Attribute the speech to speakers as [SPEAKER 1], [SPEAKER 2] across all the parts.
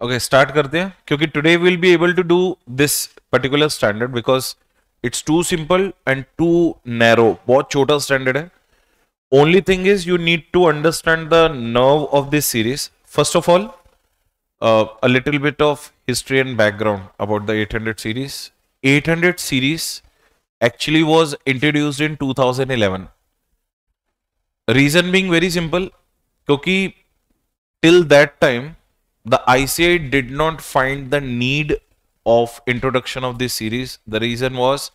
[SPEAKER 1] Okay start करते हैं, क्योंकि today will be able to do this particular standard because it's too simple and too narrow बहुत छोटा standard है। Only thing is you need to understand the nerve of this series first of all a little bit of history and background about the 800 series 800 series actually was introduced in 2011 reason being very simple क्योंकि till that time the ICI did not find the need of introduction of this series. The reason was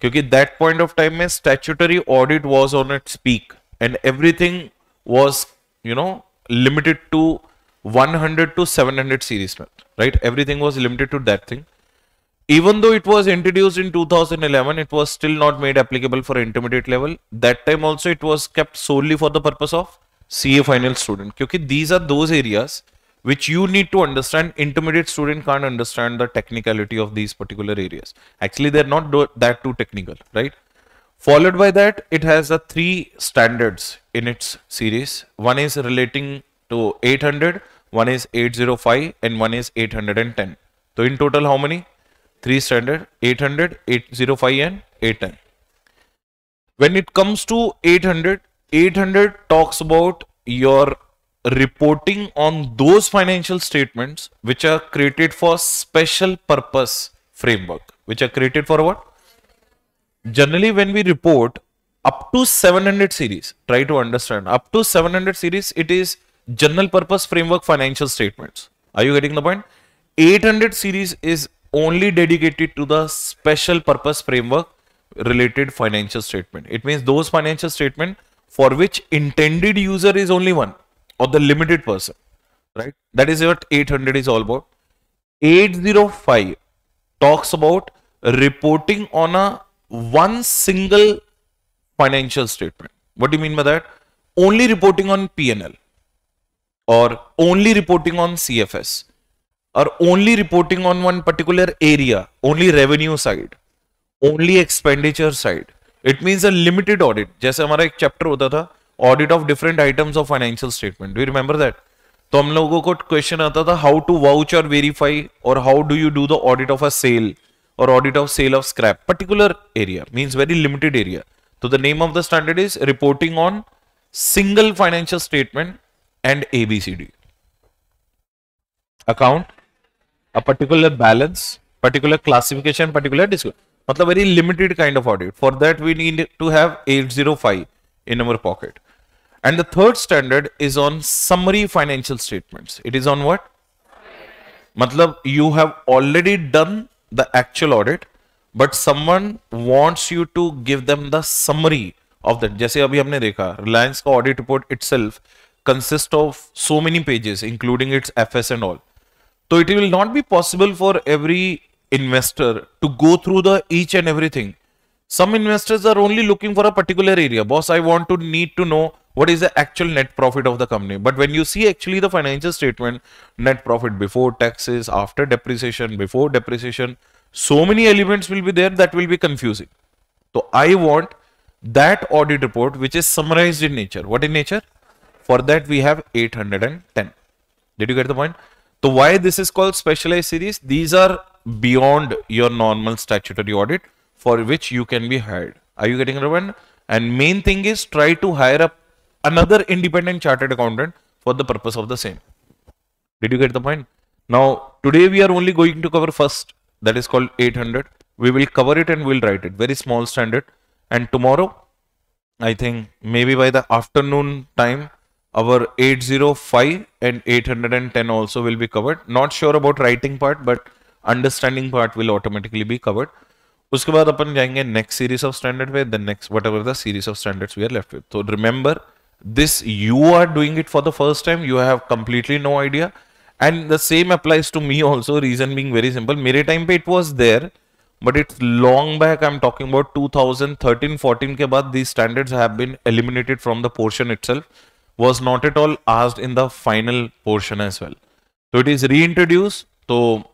[SPEAKER 1] because that point of time mein statutory audit was on its peak and everything was you know limited to 100 to 700 series right? Everything was limited to that thing. Even though it was introduced in 2011 it was still not made applicable for intermediate level. That time also it was kept solely for the purpose of CA final student. Because these are those areas which you need to understand. Intermediate student can't understand the technicality of these particular areas. Actually, they're not that too technical, right? Followed by that, it has a three standards in its series. One is relating to 800, one is 805, and one is 810. So in total, how many? Three standard, 800, 805, and 810. When it comes to 800, 800 talks about your reporting on those financial statements which are created for special purpose framework. Which are created for what? Generally when we report up to 700 series try to understand up to 700 series it is general purpose framework financial statements. Are you getting the point? 800 series is only dedicated to the special purpose framework related financial statement. It means those financial statement for which intended user is only one or the limited person, right? That is what 800 is all about. 805 talks about reporting on a one single financial statement. What do you mean by that? Only reporting on PNL or only reporting on CFS or only reporting on one particular area, only revenue side, only expenditure side. It means a limited audit. जैसे हमारा एक chapter होता था audit of different items of financial statement do remember that तो हम लोगों को question आता था हाउ टू वाउच और वेरीफाई और how do you do the audit of a cell और audit of cell of scrap particular area means very limited area तो the name of the standard is reporting on single financial statement and ABCD account a particular balance particular classification particular मतलब very limited kind of audit for that we need to have 805 in our pocket and the third standard is on summary financial statements. It is on what? Matlab, you have already done the actual audit, but someone wants you to give them the summary of that. जैसे अभी हमने देखा Reliance का audit report itself consists of so many pages, including its FS and all. So it will not be possible for every investor to go through the each and everything. Some investors are only looking for a particular area. Boss, I want to need to know what is the actual net profit of the company? But when you see actually the financial statement net profit before taxes after depreciation before depreciation so many elements will be there that will be confusing. So i want that audit report which is summarized in nature. What in nature? For that we have 810 did you get the point? So why this is called specialized series? These are beyond your normal statutory audit for which you can be hired. Are you getting point? And main thing is try to hire a another independent chartered accountant for the purpose of the same. Did you get the point? Now, today we are only going to cover first, that is called 800. We will cover it and we'll write it, very small standard. And tomorrow, I think maybe by the afternoon time, our 805 and 810 also will be covered. Not sure about writing part, but understanding part will automatically be covered. उसके बाद अपन जाएंगे next series of standard पे the next whatever the series of standards we are left with. So remember this you are doing it for the first time you have completely no idea. And the same applies to me also reason being very simple. mere time pe it was there but it's long back. I'm talking about 2013 14 ke baad these standards have been eliminated from the portion itself. Was not at all asked in the final portion as well. So it is reintroduced. So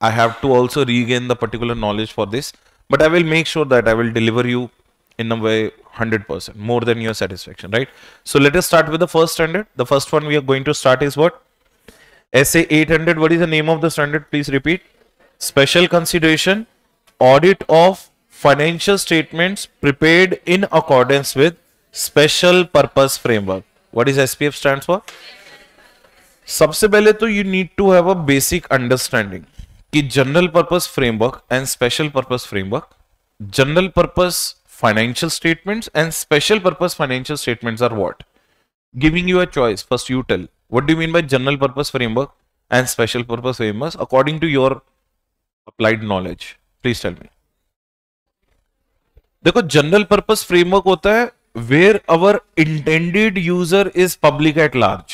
[SPEAKER 1] i have to also regain the particular knowledge for this. But i will make sure that i will deliver you in a way 100% more than your satisfaction right so let us start with the first standard the first one we are going to start is what SA 800, what is the name of the standard? Please repeat. Special consideration, audit of financial statements prepared in accordance with special purpose framework. What is SPF stands for? सबसे पहले तो you need to have a basic understanding कि general purpose framework and special purpose framework general purpose financial statements and special purpose financial statements are what giving you a choice first you tell what do you mean by general purpose framework and special purpose frameworks according to your applied knowledge please tell me देखो general purpose framework होता है where our intended user is public at large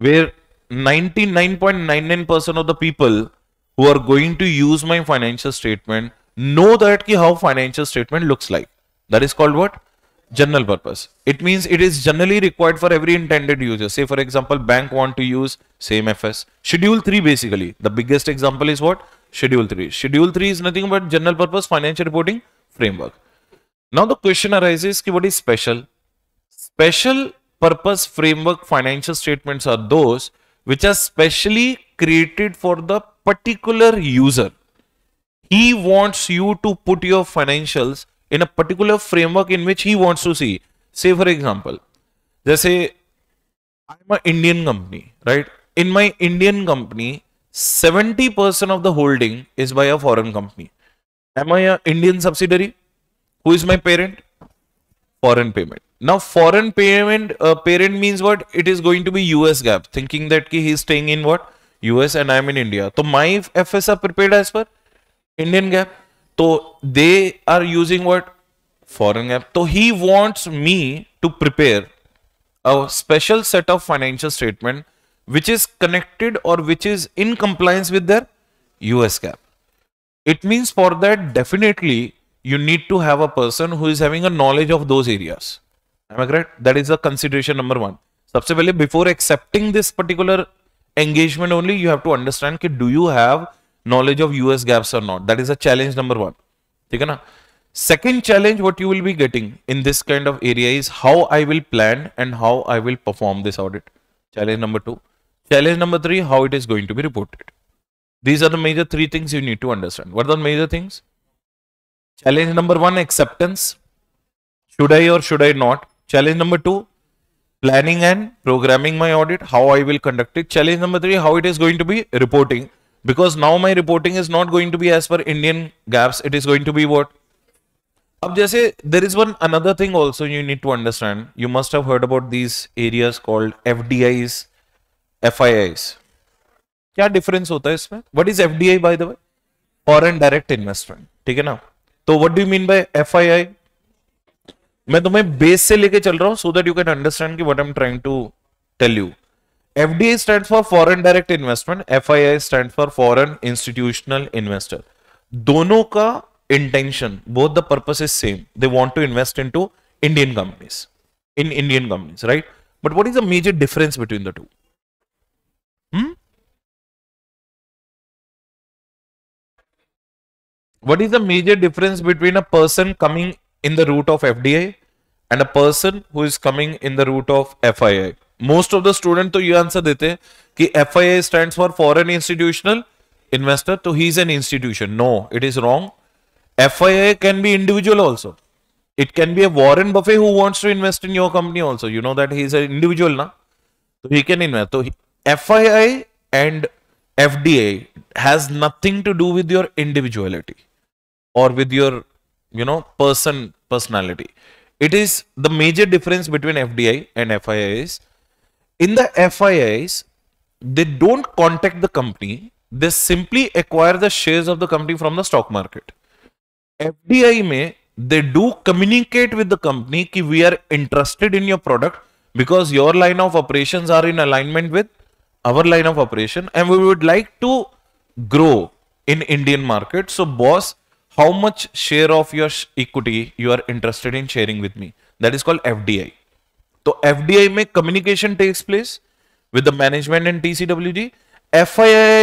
[SPEAKER 1] where 99.99% of the people who are going to use my financial statement know that how financial statement looks like. That is called what? General purpose. It means it is generally required for every intended user. Say for example bank want to use same fs schedule 3 basically. The biggest example is what? Schedule 3 schedule 3 is nothing but general purpose financial reporting framework. Now the question arises ki what is special? Special purpose framework financial statements are those which are specially created for the particular user he wants you to put your financials in a particular framework in which he wants to see say for example say i'm an indian company right in my indian company 70% of the holding is by a foreign company am i an indian subsidiary who is my parent? Foreign payment. Now, foreign payment uh, parent means what? It is going to be US GAAP. Thinking that he is staying in what? US and I am in India. So my FS are prepared as per Indian GAAP तो they are using what foreign GAAP तो he wants me to prepare a special set of financial statement which is connected और which is in compliance with the US GAAP it means for that definitely you need to have a person who is having a knowledge of those areas Am I correct? That number one सबसे पहले before accepting this particular engagement only you have to understand कि do you have knowledge of US GAAPs or not. That is a challenge number one. Okay, na? Second challenge what you will be getting in this kind of area is how I will plan and how I will perform this audit. Challenge number two. Challenge number three, how it is going to be reported. These are the major three things you need to understand. What are the major things? Challenge number one, acceptance. Should I or should I not? Challenge number two, planning and programming my audit, how I will conduct it. Challenge number three, how it is going to be reporting because now my reporting is not going to be as per Indian GAAPs it is going to be what अब जैसे there is one another thing also you need to understand you must have heard about these areas called F D I's F I I's क्या difference होता है इसमें? What is F D I by the way foreign direct investment ठीक है ना? तो what do mean by F I I मैं तुम्हें बेस से लेके चल रहा हूँ so that you can understand की what am trying to tell you FDI stand for foreign direct investment F I I stand for foreign institutional investor दोनों का intention both the purpose is same they want to invest in to Indian companies in Indian companies right but what is the major difference between the two what is the major difference between a person coming in the route of FDI and a person who is coming in the route of FII? Most of the student तो ये answer देते हैं कि F I I stand for foreign institutional investor तो he is an institution no it is wrong F I I can be individual also it can be a Warren Buffett who wants to invest in your company also you know that he is a individual ना तो he can invest तो F I I and F D I has nothing to do with your individuality और with your you know person personality it is the major difference between F D I and F I I is in the fiis they don't contact the company they simply acquire the shares of the company from the stock market fdi may they do communicate with the company ki we are interested in your product because your line of operations are in alignment with our line of operation and we would like to grow in indian market so boss how much share of your equity you are interested in sharing with me. That is called FDI. तो FDI में communication takes place with the management and TCW G F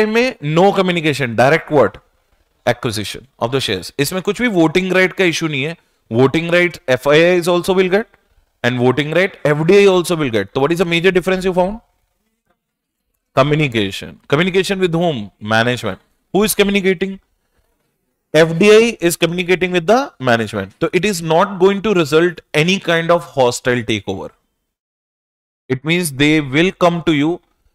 [SPEAKER 1] में no communication direct word acquisition of the share इसमें कुछ भी voting right का issue नहीं है. Voting right F I I is also will get and voting right FDI also will get तो what is major difference you found communication communication with home management who is communicating FDI is communicating with the management तो it is not going to result any kind of hostile take over it means they will come to you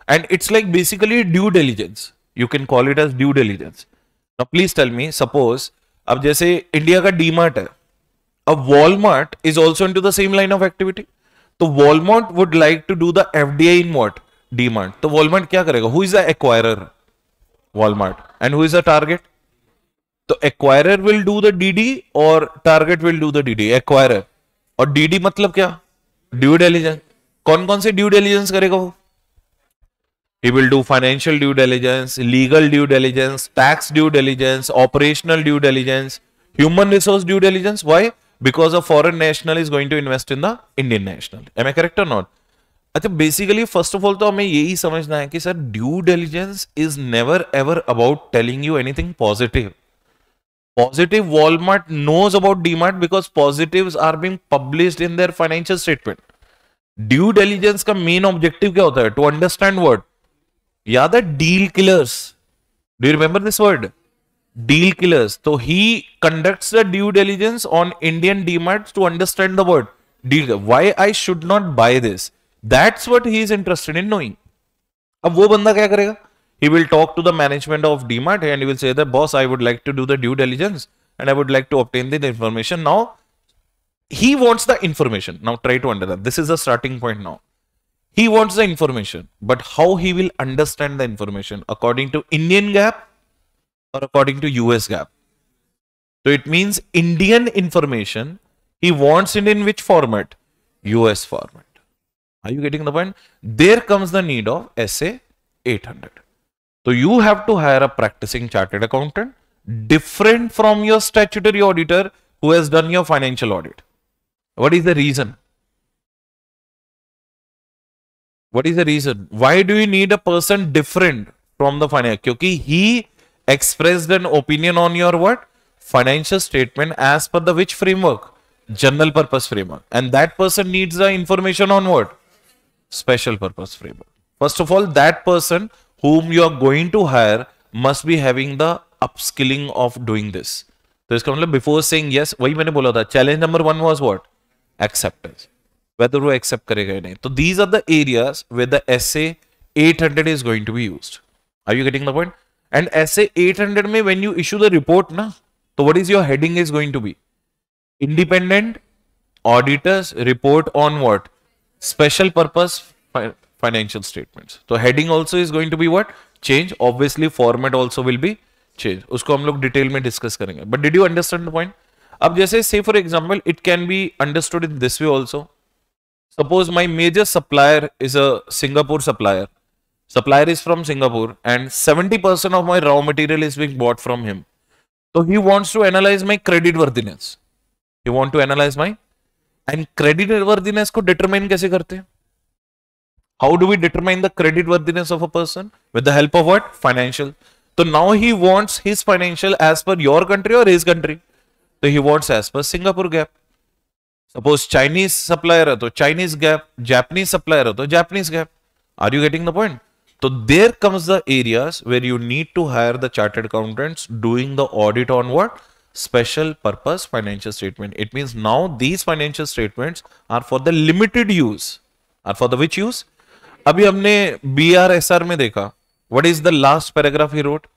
[SPEAKER 1] and it's like basically due diligence. You can call it as due diligence. Now, please tell me, suppose, अब जैसे India का डीमार्ट है, अब Walmart is also in to the same line of activity तो Walmart would like to do the F D I in what DMart तो Walmart क्या करेगा? Who is the acquirer Walmart and who is the target तो acquirer will do the DD और target will do the DD acquirer और DD मतलब क्या? Due diligence कौन कौन से ड्यू डेलीजेंस करेगा वो He will do financial due diligence, legal due diligence, tax due diligence, operational due diligence, human resource due diligence. Why? Because a foreign national is going to invest in the Indian national. Am I correct or not? अच्छा basically first of all तो हमें यही समझना है कि sir due diligence is never ever about telling you anything positive positive Walmart knows about DMART because positives are being published in their financial statement. Due diligence का main objective क्या होता है? टू अंडरस्टैंड वर्ड याद है? Deal killers do you remember this word deal killers तो he conducts the due diligence on Indian DMart to understand the word deal why I should not buy this that's what he is interested in knowing अब वो बंदा क्या करेगा? He will talk to the management of DMART and he will say that boss, I would like to do the due diligence and I would like to obtain the information. Now, he wants the information. Now, try to understand. This is the starting point now. He wants the information, but how he will understand the information according to Indian GAAP or according to US GAAP. So it means Indian information, he wants it in which format? US format. Are you getting the point? There comes the need of SA 800. So you have to hire a practicing chartered accountant different from your statutory auditor who has done your financial audit. What is the reason? What is the reason? Why do you need a person different from the finance? Because he expressed an opinion on your what? Financial statement as per the which framework? General purpose framework. And that person needs the information on what? Special purpose framework. First of all, that person whom you are going to hire must be having the upskilling of doing this. तो इसका मतलब before saying yes वही मैंने बोला था challenge number one was what Acceptance whether वो accept करेगा नहीं. तो these are the areas with S eight hundred is going to be use are you getting the point and S eight hundred में when you issue the report ना तो what is your heading is going to be independent auditors report on what special purpose financial statement तो heading also is going to be what change obviously format also will be change उसको हम लोग detail में discuss करेंगे. But did you understand the point अब जैसे से for example it can be understood in this way also suppose my major supplier is a supplier supplier is from Singapore and seventy percent of my raw material is being bought from him तो he wants to analyse my creditworthiness you want to analyse my and creditworthiness को determine कैसे करते हैं? How do we determine the creditworthiness of a person with the help of what financial तो now he wants his financial as per your country और his country तो he wants as per Singapore GAAP suppose Chinese supplier है तो Chinese GAAP Japanese supplier है तो Japanese GAAP are you getting the point तो there comes the areas where you need to hire the chart accountants doing the audit on what special purpose financial statement it mean now these financial statement are for the limited use are for the which use अभी हमने B R S R में देखा. What is the last paragraph he wrote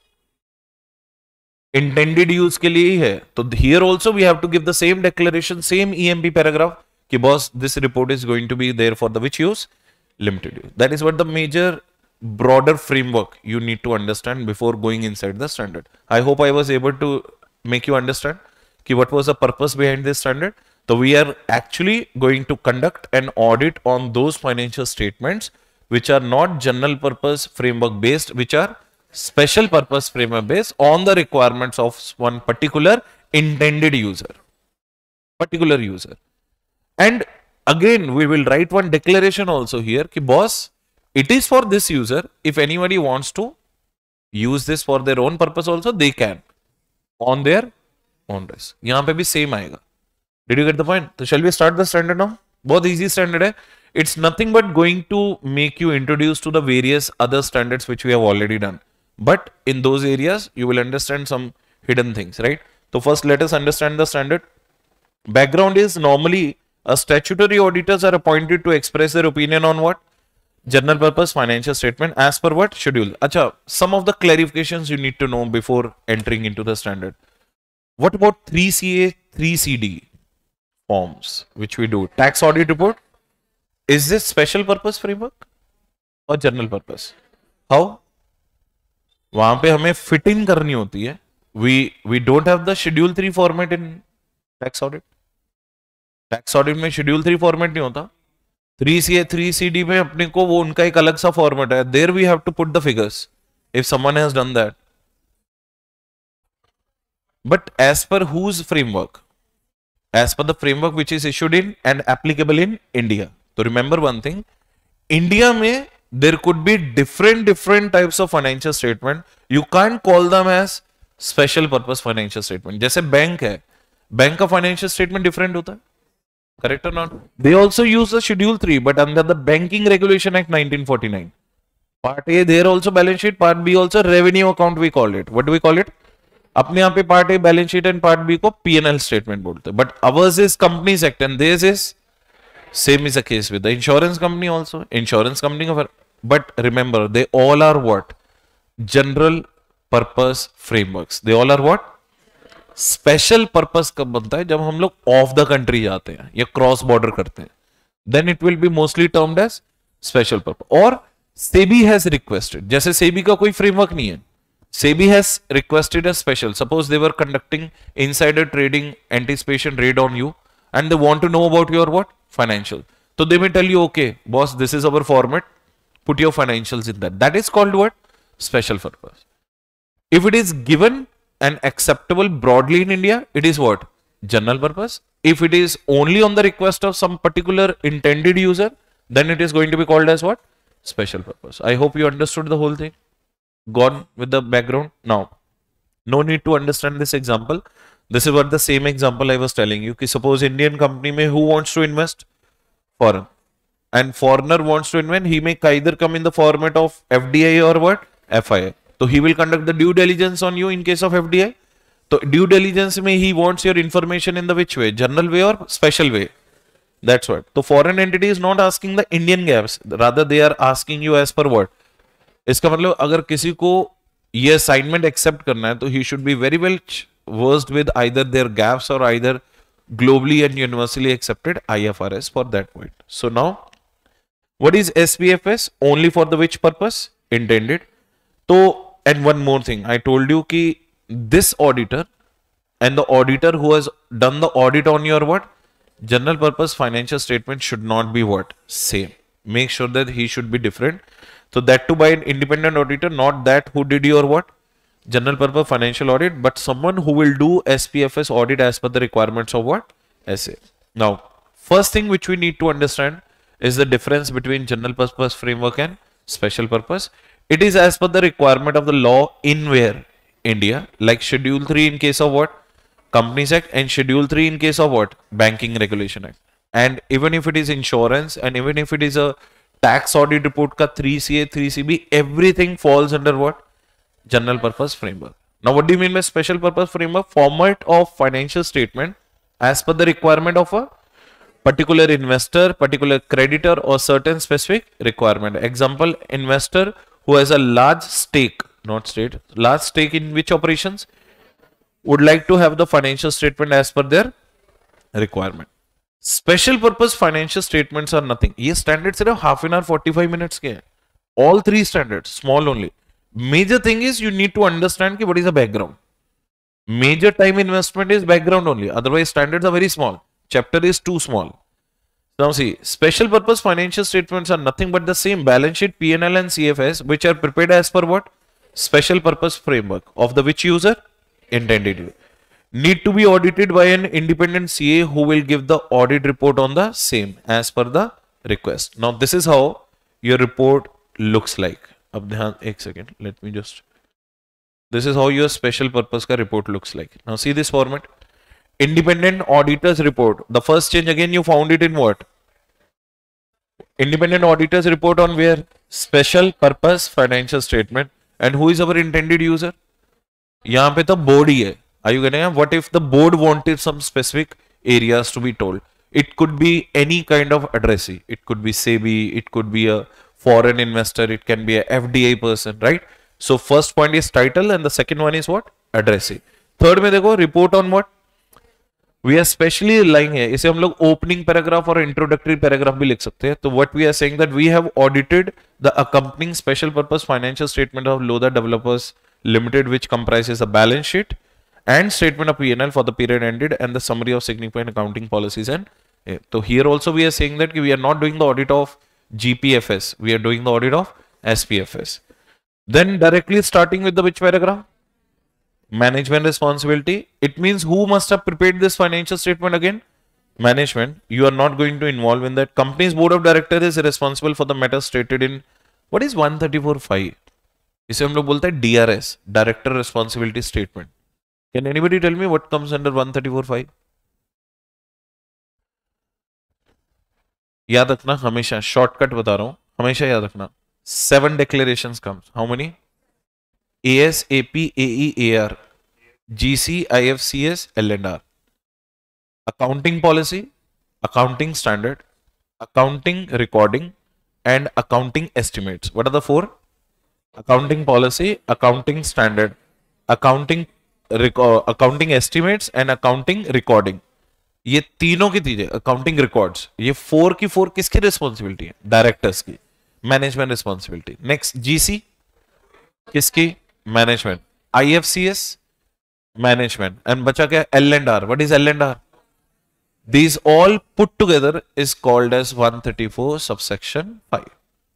[SPEAKER 1] intended use के लिए ही है। तो here also we have to give the same declaration same E M B paragraph कि boss this report is going to be there for the which use limited use that is what the major broader framework you need to understand before going inside the standard I hope I was able to make you understand कि what was the purpose behind this standard तो we are actually going to conduct an audit on those financial statement which are not general purpose framework based which are special purpose framework based on the requirements of one particular intended user particular user. And again we will write one declaration also here ki boss it is for this user. If anybody wants to use this for their own purpose also they can on their own risk. Yahan pe bhi same aayega. Did you get the point? So shall we start the standard now? Both easy standard hai. It's nothing but going to make you introduce to the various other standards which we have already done. But in those areas, you will understand some hidden things, right? So first, let us understand the standard. Background is normally a statutory auditors are appointed to express their opinion on what? General purpose financial statement as per what? Schedule. Acha, some of the clarifications you need to know before entering into the standard. What about 3CA, 3CD forms, which we do? Tax audit report. Is this special purpose framework or general purpose? How? वहाँ पे हमें fit in करनी होती है। We we don't have the schedule three format in tax audit tax audit में schedule three format नहीं होता। Three C three C D में अपने को वो उनका एक अलग सा फॉर्मेट है। There we have to put the figures if someone has done that but as per whose framework? As per the framework which is issued in and applicable in india. so remember one thing, india mein there could be different different types of financial statement. You can't call them as special purpose financial statement जैसे bank है bank का financial statement different होता है? Correct और not they also use the schedule three but under the banking regulation act 1949 part A there also balance sheet part B also revenue account we call it what we call it अपने यहाँ पे part A balance sheet and part B को PNL statement बोलते हैं. But ours is companies act and this is same is a case with the insurance also insurance company का but remember, they all are what? General purpose frameworks. They all are what? Special purpose कब बनता है? जब हम लोग of the country जाते हैं या क्रॉस बॉर्डर करते हैं. Then it will be mostly termed as special purpose और सेबी हैज़ रिक्वेस्टेड जैसे सेबी का कोई फ्रेमवर्क नहीं है. SEBI has requested as special suppose they were conducting insider trading anticipation raid on you and they want to know about your what financial. So they may tell you, okay, boss, this is our format. Put your financials in that. That is called what? Special purpose. If it is given and acceptable broadly in India, it is what? General purpose. If it is only on the request of some particular intended user, then it is going to be called as what? Special purpose. I hope you understood the whole thing. Gone with the background. Now, no need to understand this example. This is what the same example I was telling you की suppose Indian company में who wants to invest foreign and foreigner wants to invest he may either come in the format of F D I और what F I I तो he will conduct the due diligence on you in case of F D I तो due diligence में he wants your information in the which way general way और special way that's what. तो foreign entity is not asking the Indian GAAPs rather they are asking you as per what? इसका मतलब अगर किसी को ये assignment accept करना है तो he should be very well versed with either their GAAPs or either globally and universally accepted IFRS for that point. So now what is SPFS? Only for the which purpose? Intended. So, and one more thing. I told you ki this auditor and the auditor who has done the audit on your what? General purpose financial statement should not be what? Same. Make sure that he should be different. So that to by an independent auditor, not that who did your what? General purpose financial audit, but someone who will do SPFS audit as per the requirements of what? SA. Now, first thing which we need to understand is the difference between general purpose framework and special purpose. It is as per the requirement of the law in where India, like Schedule 3 in case of what? Companies Act and Schedule 3 in case of what? Banking Regulation Act. And even if it is insurance and even if it is a tax audit report ka 3CA, 3CB, everything falls under what? General purpose framework. Now, what do you mean by special purpose framework? Format of financial statement as per the requirement of a particular investor, particular creditor or certain specific requirement. Example, investor who has a large stake, not state, large stake in which operations would like to have the financial statement as per their requirement. Special purpose financial statements are nothing. ये standards सिर्फ half an hour 45 minutes के All three standards, small only. Major thing is you need to understand what is the background. Major time investment is background only. Otherwise standards are very small chapter is too small. Now see, special purpose financial statements are nothing but the same balance sheet, P&L and CFS which are prepared as per what? Special purpose framework of the which user? Intended. Need to be audited by an independent CA who will give the audit report on the same as per the request. Now this is how your report looks like. अब ध्यान एक second let me just this is how your special purpose का report looks like now see this format independent auditors report the first change again you found it in what independent auditors report on where special purpose financial statement and who is our intended user यहाँ पे तो board ही है। Are you कहने what if the board wanted some specific areas to be told it could be any kind of address it could be SEBI it could be foreign investor, it can be a FDA person, right? So first point is title and the second one is what? Addressing. Third me dekho, report on what? We are specially lying here. Isse hum log opening paragraph or introductory paragraph bhi likh sakte hai. what we are saying that we have audited the accompanying special purpose financial statement of Lodha Developers Limited which comprises a balance sheet and statement of P&L for the period ended and the summary of significant accounting policies and so here also we are saying that we are not doing the audit of GPFS we are doing the audit of SPFS then directly starting with the which paragraph management responsibility. It means who must have prepared this financial statement again? Management. You are not going to involve in that. Company's board of directors is responsible for the matters stated in what is 134.5? इसे हम लोग बोलते हैं DRS, Director Responsibility Statement. Can anybody tell me what comes under 134.5? याद रखना, हमेशा shortcut बता रहा हूँ, हमेशा याद रखना। Seven declaration comes how many A S A P A R G C I F C S L and R accounting policy accounting standard accounting recording and accounting estimates what are the four accounting policy accounting standard accounting accounting estimates and accounting recording ये तीनों की चीज़ें accounting records ये four की four किसकी responsibility है? Directors की management responsibility next GC किसकी? Management I F C S management and बचा क्या? L and R what is L and R these all put together is called as 134 subsection five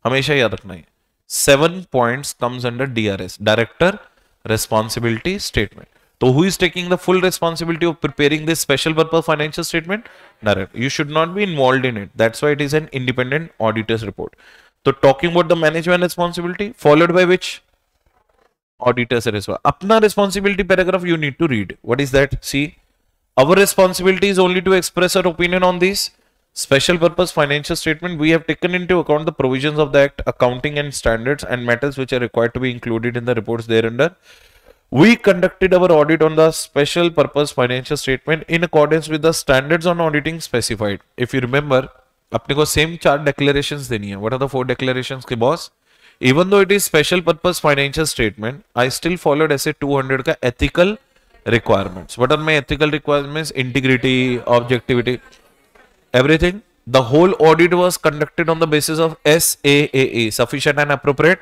[SPEAKER 1] हमेशा याद रखना है। Seven point comes under D R S director responsibility statement so who is taking the full responsibility of preparing this special purpose financial statement? Director you should not be involved in it. That's why it is an independent auditor's report. So talking about the management responsibility followed by which? Auditors responsibility. apna responsibility paragraph you need to read. What is that? See our responsibility is only to express our opinion on this special purpose financial statement. We have taken into account the provisions of the act accounting and standards and matters which are required to be included in the reports thereunder we conducted our audit on the special purpose financial statement in accordance with the standards on auditing specified if you remember अपने को same चार डेक्लेरेशंस देनी है what are the four डेक्लेरेशंस के boss even though it is special purpose financial statement, I still followed SA 200 ka ethical requirements. What are my ethical requirements? Integrity, objectivity, everything. The whole audit was conducted on the basis of SAAE, sufficient and appropriate.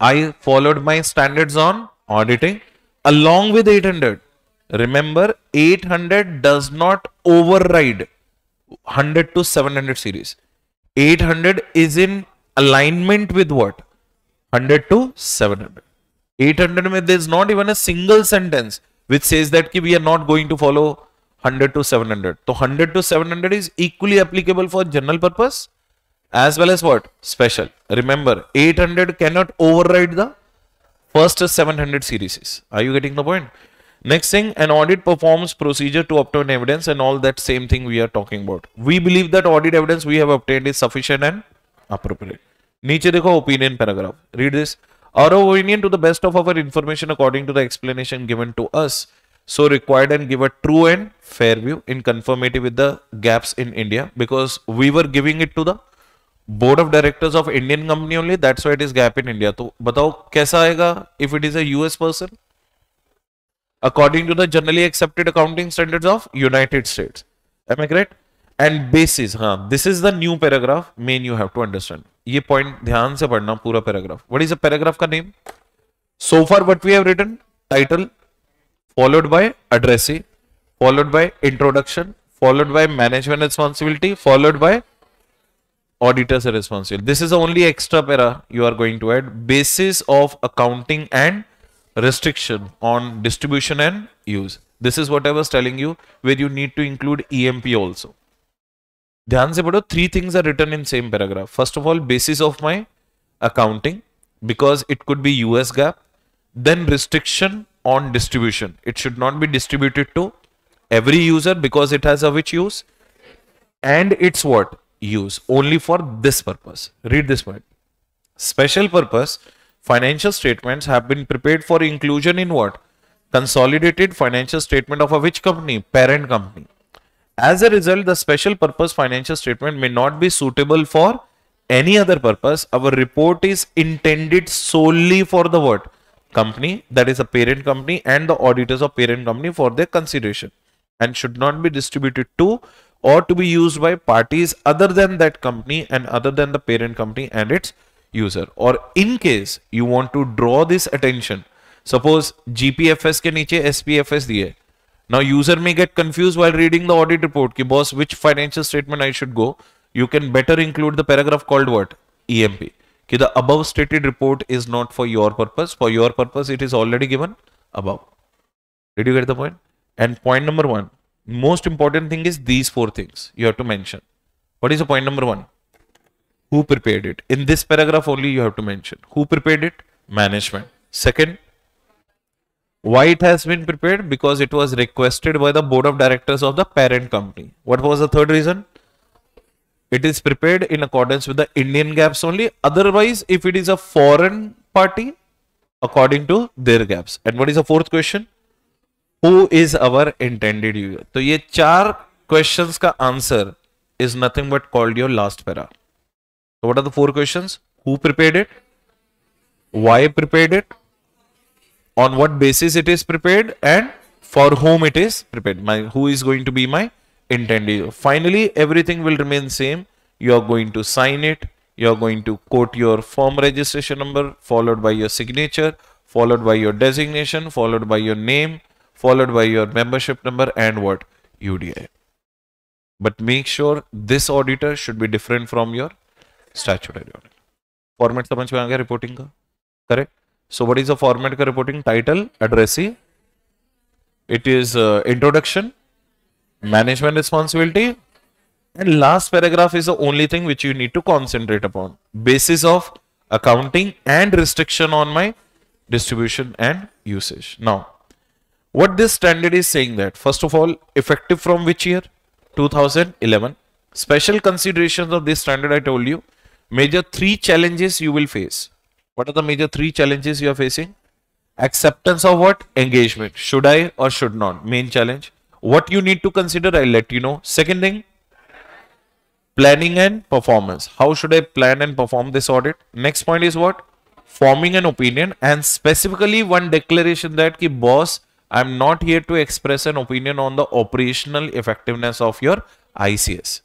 [SPEAKER 1] I followed my standards on auditing along with 800. Remember, 800 does not override 100 to 700 series. 800 is in alignment with what? 100 to 700 800 mein there is not even a single sentence which says that ki we are not going to follow 100 to 700 so 100 to 700 is equally applicable for general purpose as well as what? Special. Remember 800 cannot override the First is 700 series. Are you getting the point? Next thing, an audit performs procedure to obtain evidence and all that same thing we are talking about. We believe that audit evidence we have obtained is sufficient and appropriate. नीचे देखो opinion paragraph. Read this. Our opinion to the best of our information according to the explanation given to us. So required and give a true and fair view in conformity with the GAAPs in India because we were giving it to the board of directors of Indian company only that's why is GAAP in India तो बताओ, कैसा आएगा if it is a person according to the generally accepted accounting standards of United States am I correct and basis हाँ this is the new paragraph main you have to understand ये point ध्यान से पढ़ना, पूरा paragraph what is a paragraph का name so far what we have written title followed by addressee followed by introduction followed by management responsibility followed by auditors are responsible. This is the only extra para you are going to add basis of accounting and restriction on distribution and use. This is what I was telling you where you need to include EMP also. ध्यान से three things are written in same paragraph. First of all, basis of my accounting because it could be US GAAP. Then restriction on distribution. It should not be distributed to every user because it has a which use and it's what use only for this purpose. Read this point. Special purpose financial statements have been prepared for inclusion in what? Consolidated financial statement of a which company? Parent company. As a result, the special purpose financial statement may not be suitable for any other purpose. Our report is intended solely for the what? Company, that is a parent company and the auditors of parent company for their consideration and should not be distributed to or to be used by parties other than that company and other than the parent company and its user. Or in case you want to draw this attention suppose gpfs ke niche spfs diye. Now user may get confused while reading the audit report ki boss which financial statement i should go? You can better include the paragraph called what? Emp ki the above stated report is not for your purpose. For your purpose it is already given above. Did you get the point? And point number 1 most important thing is these four things you have to mention. What is the point number one? Who prepared it? In this paragraph only you have to mention. Who prepared it? Management. Second, why it has been prepared? Because it was requested by the board of directors of the parent company. What was the third reason? It is prepared in accordance with the Indian GAAPs only. Otherwise, if it is a foreign party, according to their GAAPs. And what is the fourth question? Who is our intended user तो ये चार questions का answer is nothing but called your last para. So what are the four questions? Who prepared it? Why prepared it? On what basis it is prepared? And for whom it is prepared? My who is going to be my intended? Finally, everything will remain same. You are going to sign it. You are going to quote your form registration number, followed by your signature, followed by your designation, followed by your name, followed by your membership number and what? UDI. But make sure this auditor should be different from your statutory audit. Format समझ में आ गया reporting का? Correct? So what is the format का reporting? Title, addressee. It is uh, introduction, management responsibility, and last paragraph is the only thing which you need to concentrate upon. Basis of accounting and restriction on my distribution and usage. Now, what this standard is saying that, first of all, effective from which year? 2011. Special considerations of this standard I told you. Major three challenges you will face. What are the major three challenges you are facing? Acceptance of what? Engagement. Should I or should not? Main challenge. What you need to consider, I'll let you know. Second thing, planning and performance. How should I plan and perform this audit? Next point is what? Forming an opinion and specifically one declaration that ki boss I'm not here to express an opinion on the operational effectiveness of your ICS.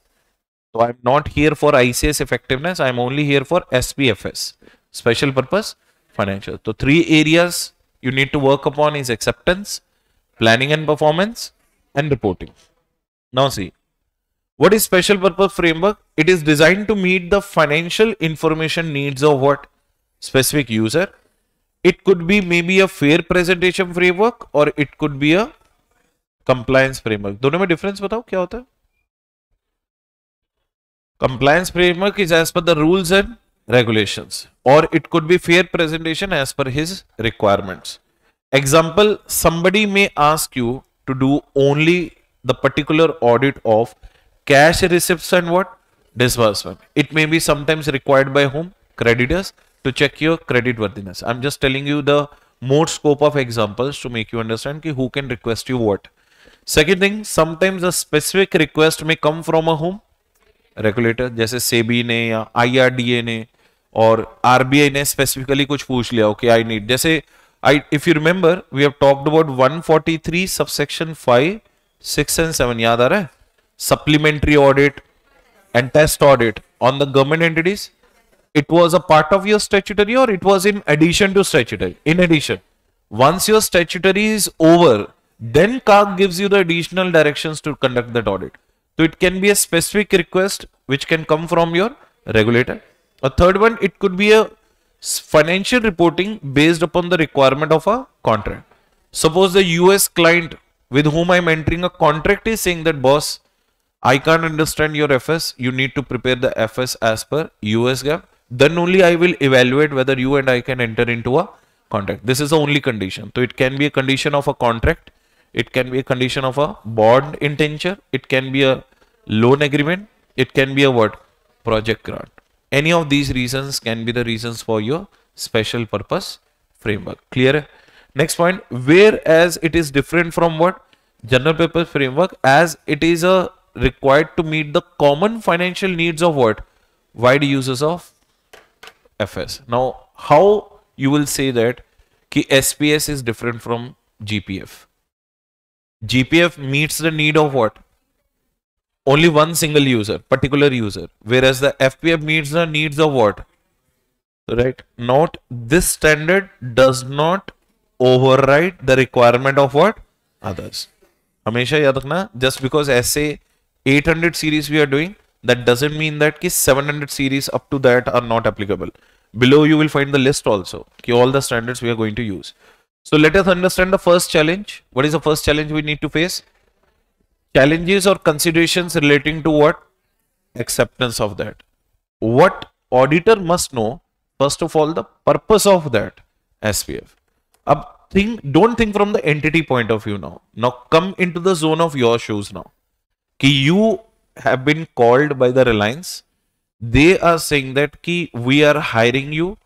[SPEAKER 1] So I'm not here for ICS effectiveness. I'm only here for SPFS, special purpose financial. So three areas you need to work upon is acceptance, planning and performance, and reporting. Now see, what is special purpose framework? It is designed to meet the financial information needs of what? Specific user it could be maybe a fair presentation framework or it could be a compliance framework दोनों में difference बताओ क्या होता है compliance framework is as per the rules and regulations or it could be fair presentation as per his requirements example somebody may ask you to do only the particular audit of cash receipts and what disbursement it may be sometimes required by whom creditors to check your credit worthiness. I'm just telling you the more scope of examples to make you understand ki who can request you what. Second thing, sometimes a specific request may come from a whom? Regulator, जैसे सेबी ने या IRDA ने और RBI ने specifically कुछ पूछ लिया okay I need जैसे I if you remember we have talked about 143 subsection 5 6 and 7 याद आ रहा है supplementary audit and test audit on the government entities it was a part of your statutory or it was in addition to statutory? In addition. Once your statutory is over, then CAG gives you the additional directions to conduct that audit. So it can be a specific request which can come from your regulator. A third one, it could be a financial reporting based upon the requirement of a contract. Suppose the US client with whom I'm entering a contract is saying that boss, I can't understand your FS. You need to prepare the FS as per US GAAP then only I will evaluate whether you and I can enter into a contract. This is the only condition. So it can be a condition of a contract. It can be a condition of a bond indenture. It can be a loan agreement. It can be a what? project grant. Any of these reasons can be the reasons for your special purpose framework. Clear? Next point, whereas it is different from what? General purpose framework as it is a required to meet the common financial needs of what? Wide users of FS. Now, how you will say that ki SPS is different from GPF? GPF meets the need of what? Only one single user, particular user, whereas the FPF meets the needs of what? Right? Not this standard does not override the requirement of what? Others. Hamesha yaad just because SA 800 series we are doing, that doesn't mean that ki 700 series up to that are not applicable below you will find the list also ki all the standards we are going to use so let us understand the first challenge. What is the first challenge we need to face? Challenges or considerations relating to what? Acceptance of that. What auditor must know, first of all, the purpose of that SPF. Ab think, don't think from the entity point of view now. Now come into the zone of your shoes now. Ki you have been called by the Reliance. They are saying that ki we are hiring you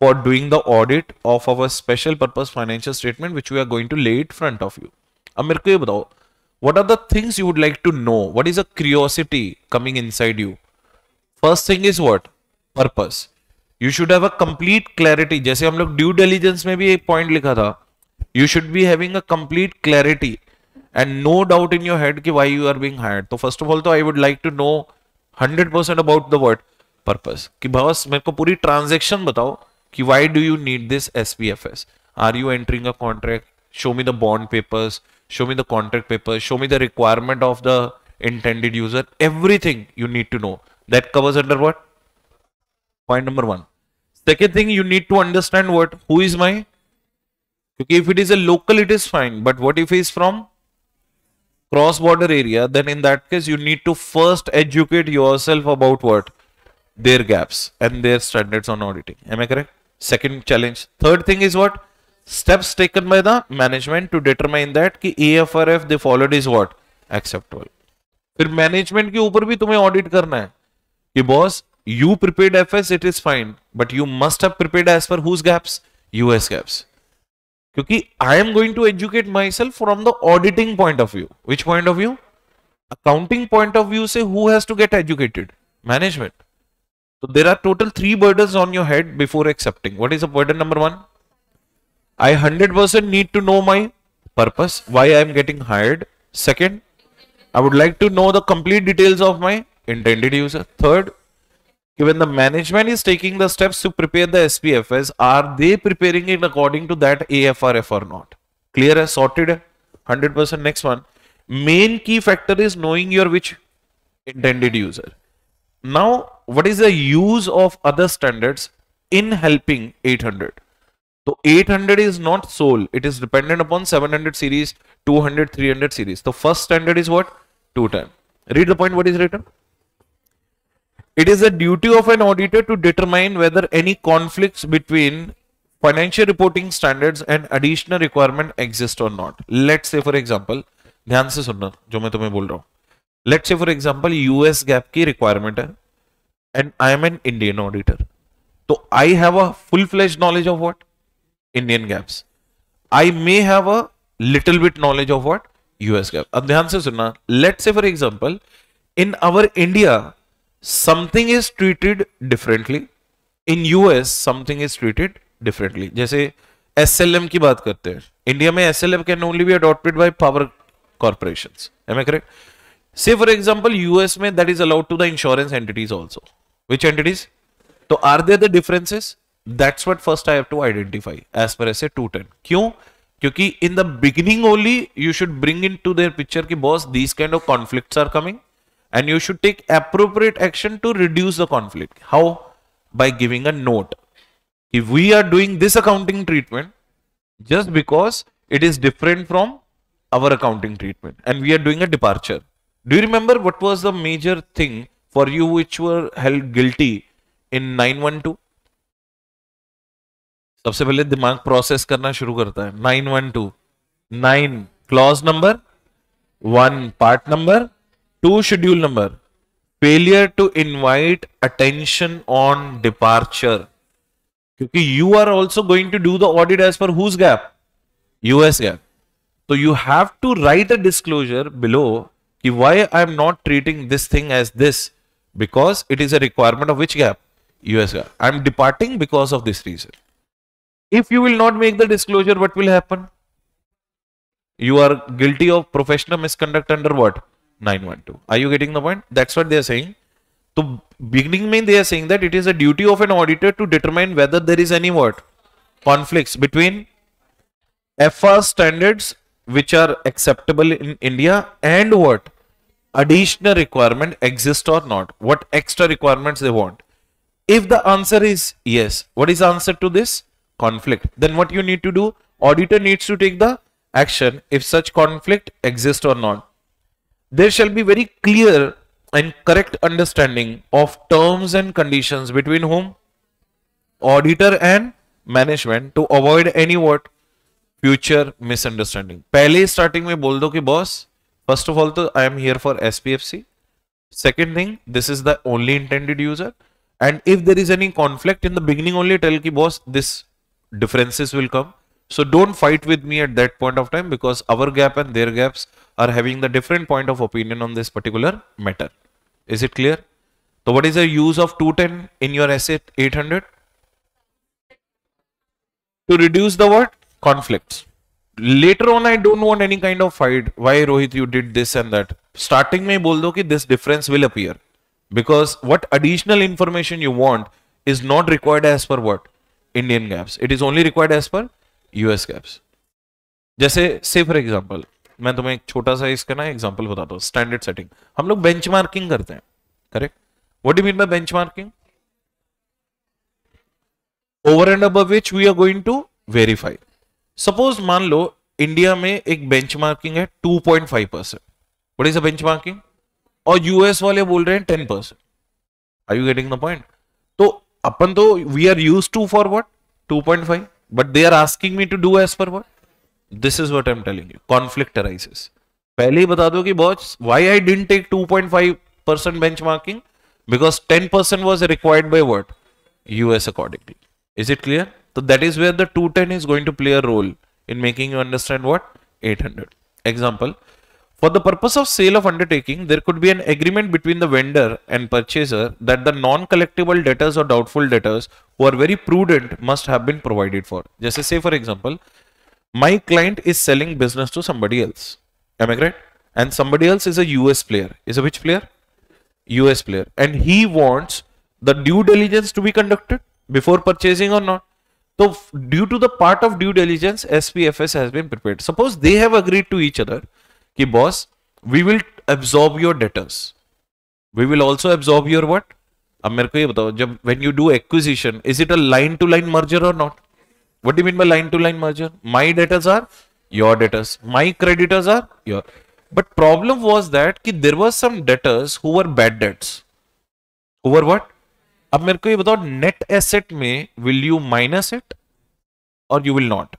[SPEAKER 1] for doing the audit of our special purpose financial statement which we are going to lay it front of you. अब मेरे को ये बताओ what are the things you would like to know? What is a curiosity coming inside you? First thing is what? Purpose. You should have a complete clarity. जैसे हम लोग due diligence में भी एक पॉइंट लिखा था You should be having a complete clarity and no doubt in your head कि why you are being hired. तो first of all तो I would like to know 100% about the word purpose. कि बस मेरे को पूरी ट्रांजेक्शन बताओ कि why do you need this SPFS? Are you entering a contract? Show me the bond papers. Show me the contract papers. Show me the requirement of the intended user. Everything you need to know. That covers under what? Point number one. Second thing you need to understand what? Who is my? Okay, if it is a local, it is fine. But what if he is from cross-border area? Then in that case, you need to first educate yourself about what? Their gaps and their standards on auditing. Am I correct? second challenge third thing is what steps taken by the management to determine that कि AFRF they followed is what acceptable फिर management के ऊपर भी तुम्हें audit करना है कि boss you prepared FS it is fine but you must have prepared as per whose GAAPs US GAAPs क्योंकि I am going to educate myself from the auditing point of view which point of view accounting point of view से who has to get educated management So there are total three burdens on your head before accepting. What is the burden number one? I 100% need to know my purpose, why I am getting hired. Second, I would like to know the complete details of my intended user. Third, when the management is taking the steps to prepare the SPFS, are they preparing it according to that AFRF or not? Clear as sorted? 100% next one. Main key factor is knowing your which intended user. Now, what is the use of other standards in helping 800? So 800 is not sole. It is dependent upon 700 series, 200, 300 series. The first standard is what? 210. Read the point what is written. It is a duty of an auditor to determine whether any conflicts between financial reporting standards and additional requirement exist or not. Let's say for example, ध्यान से सुनना जो मैं तुम्हें बोल रहा हूँ let say for example US GAAP की रिक्वायरमेंट है and I am an Indian auditor तो I have a full fledge knowledge of what Indian GAAPs I may have a little bit knowledge of what US GAAP अब ध्यान से सुनना let say for example in our India something is treated differently in US something is treated differently जैसे S L M की बात करते हैं। India में S L M can only be adopted by power corporation am correct say for example US में that is allowed to the insurance entities also which entities तो are there the differences that's what first I have to identify as per S A two ten क्यों? क्योंकि in the beginning only you should bring in to their picture की boss these kind of conflict are coming and you should take appropriate action to reduce the conflict. How? By giving a note. If we are doing this accounting treatment just because it is different from our accounting treatment and we are doing a departure Do you remember what was the major thing for you which were held guilty in 912? सबसे पहले दिमाग process करना शुरू करता है 912 9 clause number one part number Two schedule number failure to invite attention on departure. because you are also going to do the audit as per whose GAAP? US GAAP. So you have to write a disclosure below कि why I am not treating this thing as this because it is a requirement of which GAAP? US GAAP. I am departing because of this reason. If you will not make the disclosure, what will happen? You are guilty of professional misconduct under what? 912. Are you getting the point? That's what they are saying. So beginning mean they are saying that it is a duty of an auditor to determine whether there is any what? Conflicts between FR standards which are acceptable in India and what? Additional requirement exist or not? What extra requirements they want? If the answer is yes, what is the answer to this? Conflict. Then what you need to do? Auditor needs to take the action if such conflict exists or not there shall be very clear and correct understanding of terms and conditions between whom? Auditor and management to avoid any what? Future misunderstanding. pehle starting mein bol do ki boss first of all to i am here for spfc second thing this is the only intended user. And if there is any conflict in the beginning only tell ki boss this differences will come. So don't fight with me at that point of time because our GAAP and their GAAPs are having the different point of opinion on this particular matter. Is it clear? So what is the use of 210 in your SA 800? To reduce the what? Conflicts. Later on, I don't want any kind of fight. Why Rohit, you did this and that. Starting may bol do ki this difference will appear. Because what additional information you want is not required as per what? Indian GAAPs. It is only required as per US GAAPs. जैसे say for example. मैं तुम्हें एक छोटा सा इसका ना example बताता हूँ स्टैंडर्ड सेटिंग हम लोग बेंचमार्किंग करते हैं correct what do mean by benchmarking over and above which we are going to verify. Suppose मान लो इंडिया में एक बेंचमार्किंग है 2.5 percent what is a benchmarking और यूएस वाले बोल रहे हैं 10 percent are you getting the point तो अपन तो we are use to for what 2.5 but they are asking me to do as per what this is what I am telling you conflict arises पहले ही बता दो कि boss why I didn't take 2.5 percent bench marking because 10 percent was required by what US accordingly is it clear So that is where the 210 is going to play a role in making you understand what 800. Example, for the purpose of sale of undertaking, there could be an agreement between the vendor and purchaser that the non-collectible debtors or doubtful debtors who are very prudent must have been provided for. Just say for example, my client is selling business to somebody else. Am I correct? And somebody else is a US player. Is a which player? US player. And he wants the due diligence to be conducted before purchasing or not. So due to the part of due diligence, SPFS has been prepared. Suppose they have agreed to each other, कि boss, we will absorb your debtors. We will also absorb your what? अब मेरे को ये बताओ जब when you do acquisition, is it a line to line merger or not? What do you mean by line to line merger? My debtors are your debtors. My creditors are your. But problem was that कि there was some debtors who were bad debts. Who were what? अब मेरे को ये बताओ net asset में will you minus it और you will not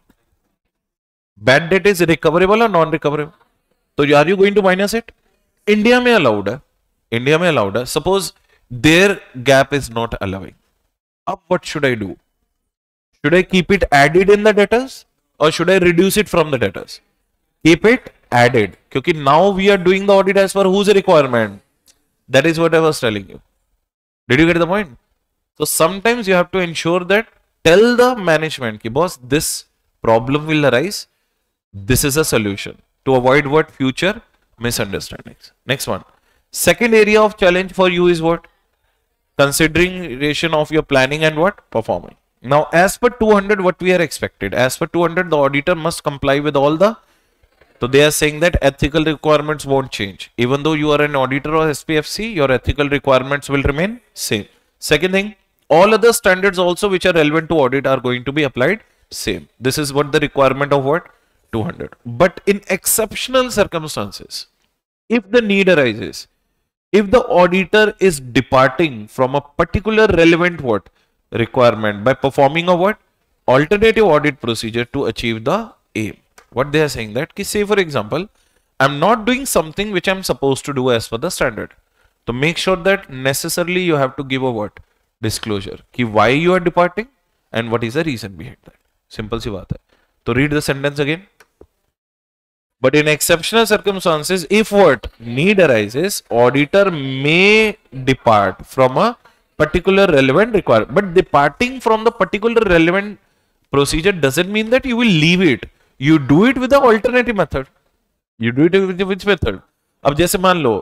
[SPEAKER 1] bad debt is recoverable और non recoverable तो are you going to minus it India में अलाउड है इंडिया में अलाउड है suppose their GAAP is not allowing अब what should I do Should I keep it added in the debtors or should I reduce it from the debtors? Keep it added. Because now we are doing the audit as per whose requirement. That is what I was telling you. Did you get the point? So sometimes you have to ensure that tell the management, ki, boss, this problem will arise. This is a solution to avoid what future misunderstandings. Next one. Second area of challenge for you is what? Considering ration of your planning and what? Performing. Now, as per 200, what we are expected? As per 200, the auditor must comply with all the so they are saying that ethical requirements won't change. Even though you are an auditor or SPFC, your ethical requirements will remain same. Second thing, all other standards also which are relevant to audit are going to be applied same. This is what the requirement of what? 200. But in exceptional circumstances, if the need arises, if the auditor is departing from a particular relevant what requirement by performing a what? Alternative audit procedure to achieve the aim. What they are saying that, ki say for example, I'm not doing something which I'm supposed to do as per the standard. To make sure that necessarily you have to give a what? Disclosure. Ki why you are departing and what is the reason behind that. Simple si baat hai. So read the sentence again. But in exceptional circumstances, if what need arises, auditor may depart from a particular relevant requirement but departing from the particular relevant procedure doesn't mean that you will leave it you do it with the alternative method you do it with which method अब जैसे मान लो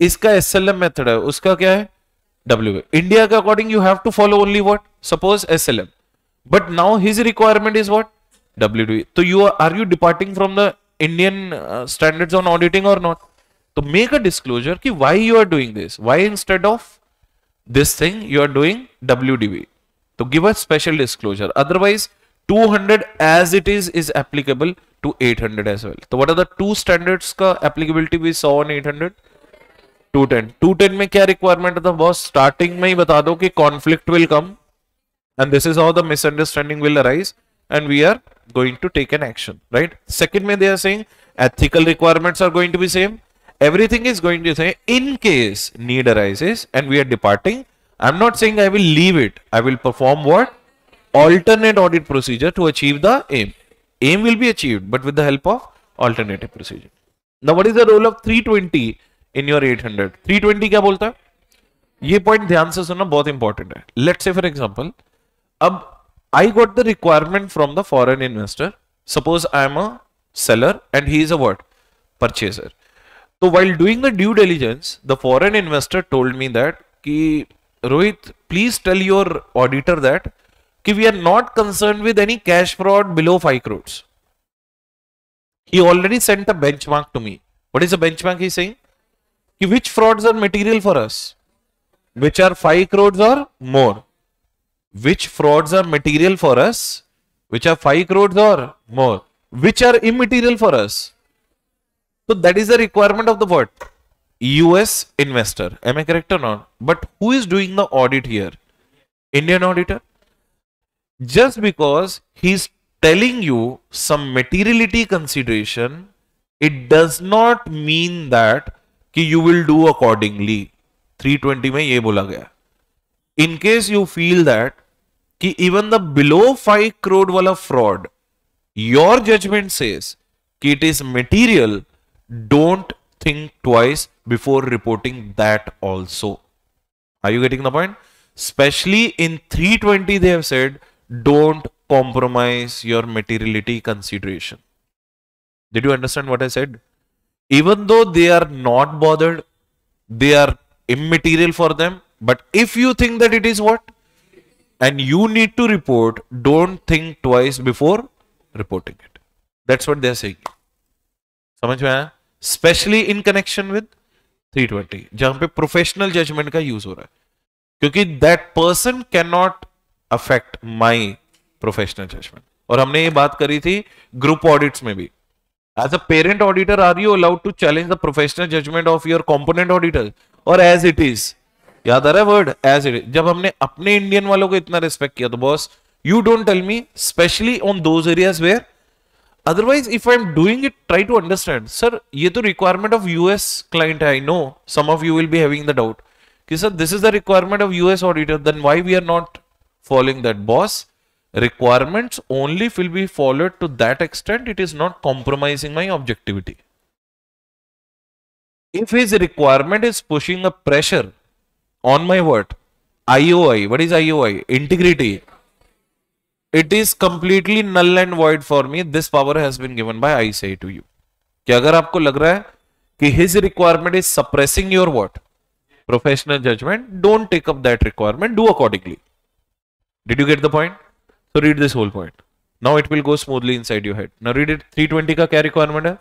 [SPEAKER 1] इसका S L M method है उसका क्या है W India के according you have to follow only what suppose S L M but now his requirement is what W D तो you are you departing from the Indian standards on auditing और not to make a disclosure कि why you are doing this why instead of this thing you are doing W D B तो give a special disclosure otherwise 200 as it is is applicable to 800 as well. So what are the two standards का applicability we saw on 800? 210. 210 में क्या requirement था boss starting में ही बता दो कि conflict will come and this is how the misunderstanding will arise and we are going to take an action right second में they are saying ethical requirements are going to be same everything is going to say in case need arises and we are departing i'm not saying i will leave it i will perform what alternate audit procedure to achieve the aim. Aim will be achieved, but with the help of alternative procedure. Now, what is the role of 320 in your 800? 320 क्या बोलता है ये point ध्यान से सुनना बहुत important है late say for example अब I got the requirement from the foreign investor suppose I am a seller and he is a what purchaser so while doing the due diligence the foreign investor told me that ki rohit please tell your auditor that कि we are not concerned with any cash fraud below 5 crores. He already sent a benchmark to me. What is the benchmark he's saying? Ki which frauds are material for us? Which are 5 crores or more? Which frauds are material for us? Which are 5 crores or more? Which are immaterial for us? So that is the requirement of the what? US investor. Am I correct or not? But who is doing the audit here? Indian auditor? just because he's telling you some materiality consideration, it does not mean that कि you will do accordingly. 320 में ये बोला गया In case you feel that कि even the below 5 crore वाला fraud, your judgment says कि it is material, don't think twice before reporting that also. Are you getting the point? Especially in 320, they have said don't compromise your materiality consideration. Did you understand what I said? Even though they are not bothered, they are immaterial for them. But if you think that it is what? And you need to report, don't think twice before reporting it. That's what they are saying. समझ में आया specially in connection with 320 जहाँ पे professional judgement का use हो रहा है। क्योंकि that person can not affect my professional judgment और हमने ये बात करी थी ग्रुप ऑडिट्स में भी। As a parent auditor are you allowed to challenge the professional judgment of your component auditor और एज इट इज़ याद आ रहा है वर्ड एज इट इज़ जब हमने अपने इंडियन वालों को इतना रिस्पेक्ट किया तो boss you don't tell me specially on those areas where otherwise if i'm doing it try to understand. Sir ye to requirement of us client i know some of you will be having the doubt. Okay sir this is the requirement of us auditor then why we are not following that? Boss requirements only will be followed to that extent it is not compromising my objectivity. If his requirement is pushing a pressure on my what ioi what is ioi integrity it is completely null and void for me this power has been given by ICAI to you कि अगर आपको लग रहा है कि his requirement is suppressing your what professional judgment don't take up that requirement do accordingly did you get the point? So read this whole point. Now it will go smoothly inside your head. Now read it. 320 ka kya requirement hai?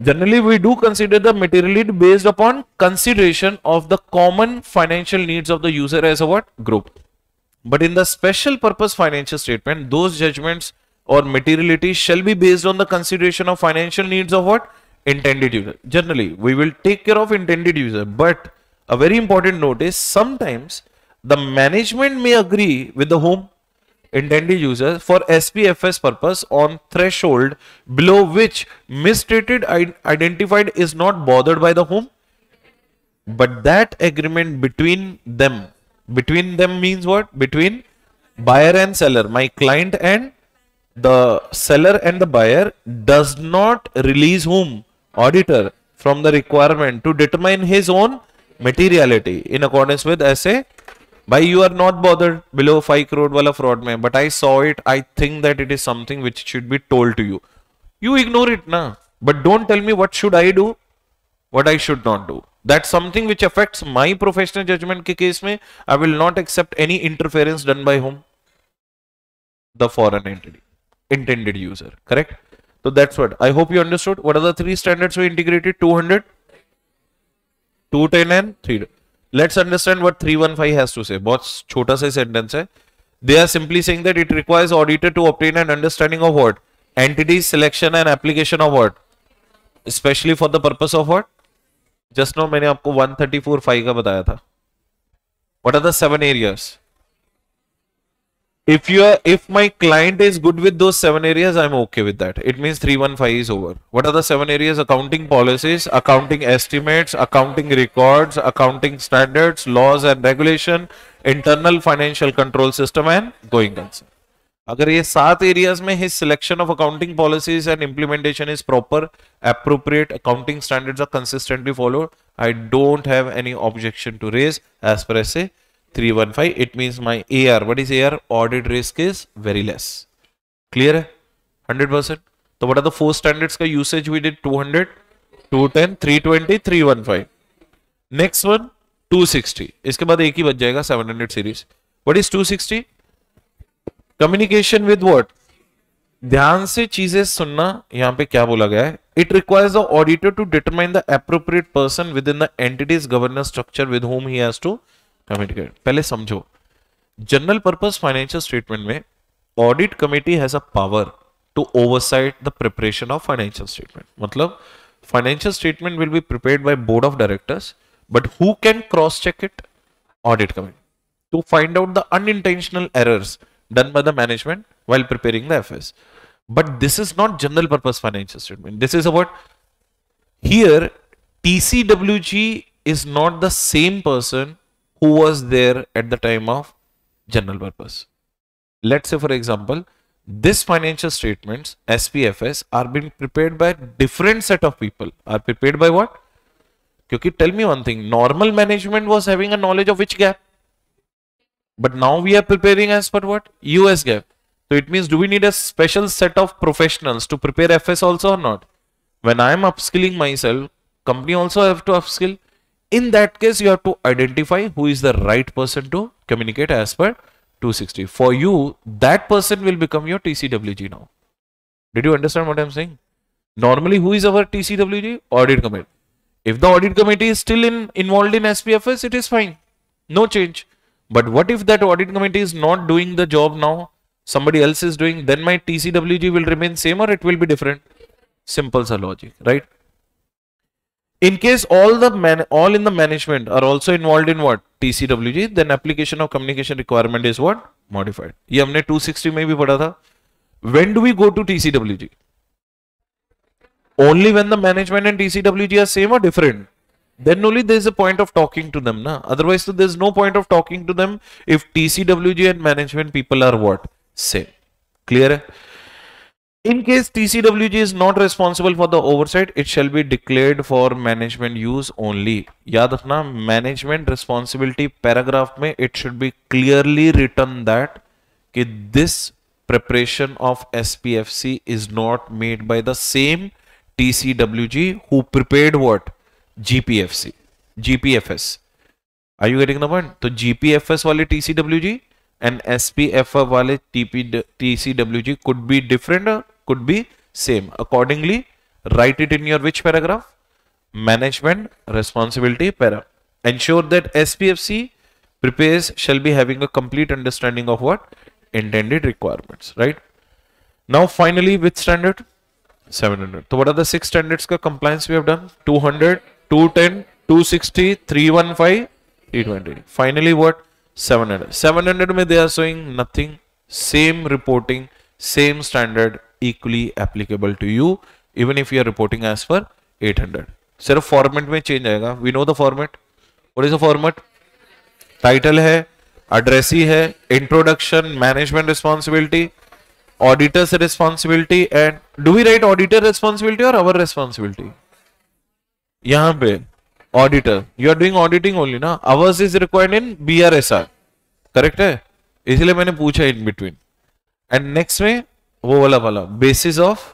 [SPEAKER 1] Generally, we do consider the materiality based upon consideration of the common financial needs of the user as a what? Group. But in the special purpose financial statement, those judgments or materiality shall be based on the consideration of financial needs of what? Intended user. Generally, we will take care of intended user. But a very important note is sometimes the management may agree with the home intended user for SPFS purpose on threshold below which misstated identified is not bothered by the home. but that agreement between them, between them means what? Between buyer and seller, my client and the seller and the buyer does not release whom? Auditor from the requirement to determine his own materiality in accordance with SA. by you are not bothered below 5 crore wala fraud mein but I saw it I think that it is something which should be told to you you ignore it na but don't tell me what should I do what I should not do that's something which affects my professional judgment ke case mein I will not accept any interference done by whom the foreign entity intended user correct so that's what I hope you understood what are the three standards we integrated 200 210 and 3 let's understand what 315 has to say बहुत छोटा सा sentence है they are simply saying that it requires auditor to obtain an understanding of what entity selection and application of what especially for the purpose of what just now मैंने आपको 134 5 का बताया था what are the seven areas if you are if my client is good with those seven areas i'm okay with that it means 315 is over what are the seven areas accounting policies accounting estimates accounting records accounting standards laws and regulation internal financial control system and going concern अगर ये सात areas में his selection of accounting policies and implementation is proper appropriate accounting standards are consistently followed I don't have any objection to raise as per S A three one five it means my A R what is A R audit risk is very less clear है hundred percent तो what are the four standards का usage we did two hundred two ten three twenty three one five next one two sixty इसके बाद एक ही बच जाएगा seven hundred series what is two sixty communication with what ध्यान से चीज़ें सुनना, यहाँ पे क्या बोला गया है? It requires the auditor to determine the appropriate person within the entities governance structure with whom he has to commit पहले समझो जनरल पर्पस फाइनेंशियल स्टेटमेंट में audit committee has a power to oversight the preparation of financial statement मतलब financial statement will be prepared by board of directors but who can cross check it audit committee to find out the unintentional errors done by the management while preparing the FS. But this is not general purpose financial statement. This is about here TCWG is not the same person who was there at the time of general purpose. Let's say, for example, this financial statements, SPFS, are being prepared by different set of people. Are prepared by what? Because tell me one thing, normal management was having a knowledge of which GAAP? But now we are preparing as per what? US GAAP. So it means do we need a special set of professionals to prepare FS also or not? When I am upskilling myself, company also have to upskill. In that case you have to identify who is the right person to communicate as per 260 for you that person will become your tcwg now. Did you understand what i'm saying? Normally who is our tcwg audit committee. If the audit committee is still in involved in spfs it is fine. No change but what if that audit committee is not doing the job now somebody else is doing then my tcwg will remain same or it will be different simple logic right in case all the man all in the management are also involved in what TCWG, then application of communication requirement is what modified. ये हमने 260 में भी पढ़ा था. When do we go to TCWG? Only when the management and TCWG are same or different. Then only there is a point of talking to them, na. Otherwise, so there is no point of talking to them if TCWG and management people are what same. Clear? In case TCWG is not responsible for the oversight, it shall be declared for management use only. याद रखना management responsibility paragraph में it should be clearly written that कि this preparation of SPFC is not made by the same TCWG who prepared what GPFC, GPFS. Are you getting the point? तो GPFS वाले TCWG and SPF वाले TP TCWG could be different, could be same. Accordingly, write it in your which paragraph? management responsibility para ensure that spfc prepares shall be having a complete understanding of what intended requirements right now finally which standard 700 so what are the six standards ka compliance we have done 200 210, 260, 315, 320. Finally what? 700. 700 mein they are showing nothing. Same reporting, same standard, equally applicable to you even if you are reporting as per 800 सिर्फ़ format में change आएगा we know the format what is the format title है addressee है introduction management responsibility auditors responsibility and do we write auditor responsibility और our responsibility यहाँ पे auditor you are doing auditing only ना? Ours is required in B R S R correct है? इसलिए मैंने पूछा इन बिटवीन एंड नेक्स्ट में, वो वाला वाला basis of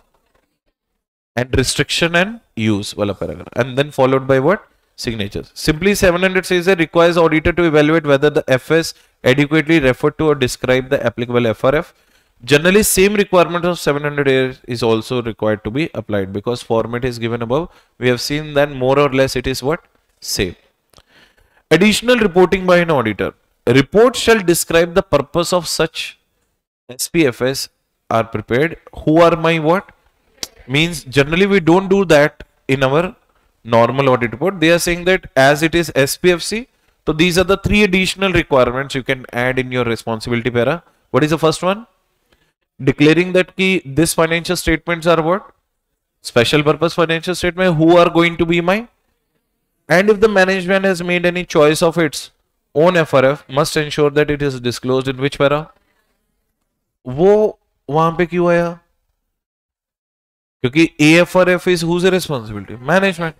[SPEAKER 1] and restriction and use वाला paragraph and then followed by what signatures. Simply 700 says that requires auditor to evaluate whether the FS adequately referred to or describe the applicable FRF. Generally, same requirement of 700 is also required to be applied because format is given above. We have seen that more or less it is what? Same. Additional reporting by an auditor. Report shall describe the purpose of such SPFS are prepared. Who are my what? Means generally we don't do that in our normal audit report. They are saying that as it is SPFC, so these are the three additional requirements you can add in your responsibility para. What is the first one? Declaring that key this financial statements are what? Special purpose financial statement. Who are going to be my? And if the management has made any choice of its own FRF, must ensure that it is disclosed in which para? वो वहां पे क्यों आया क्योंकि AFRF is whose responsibility? Management.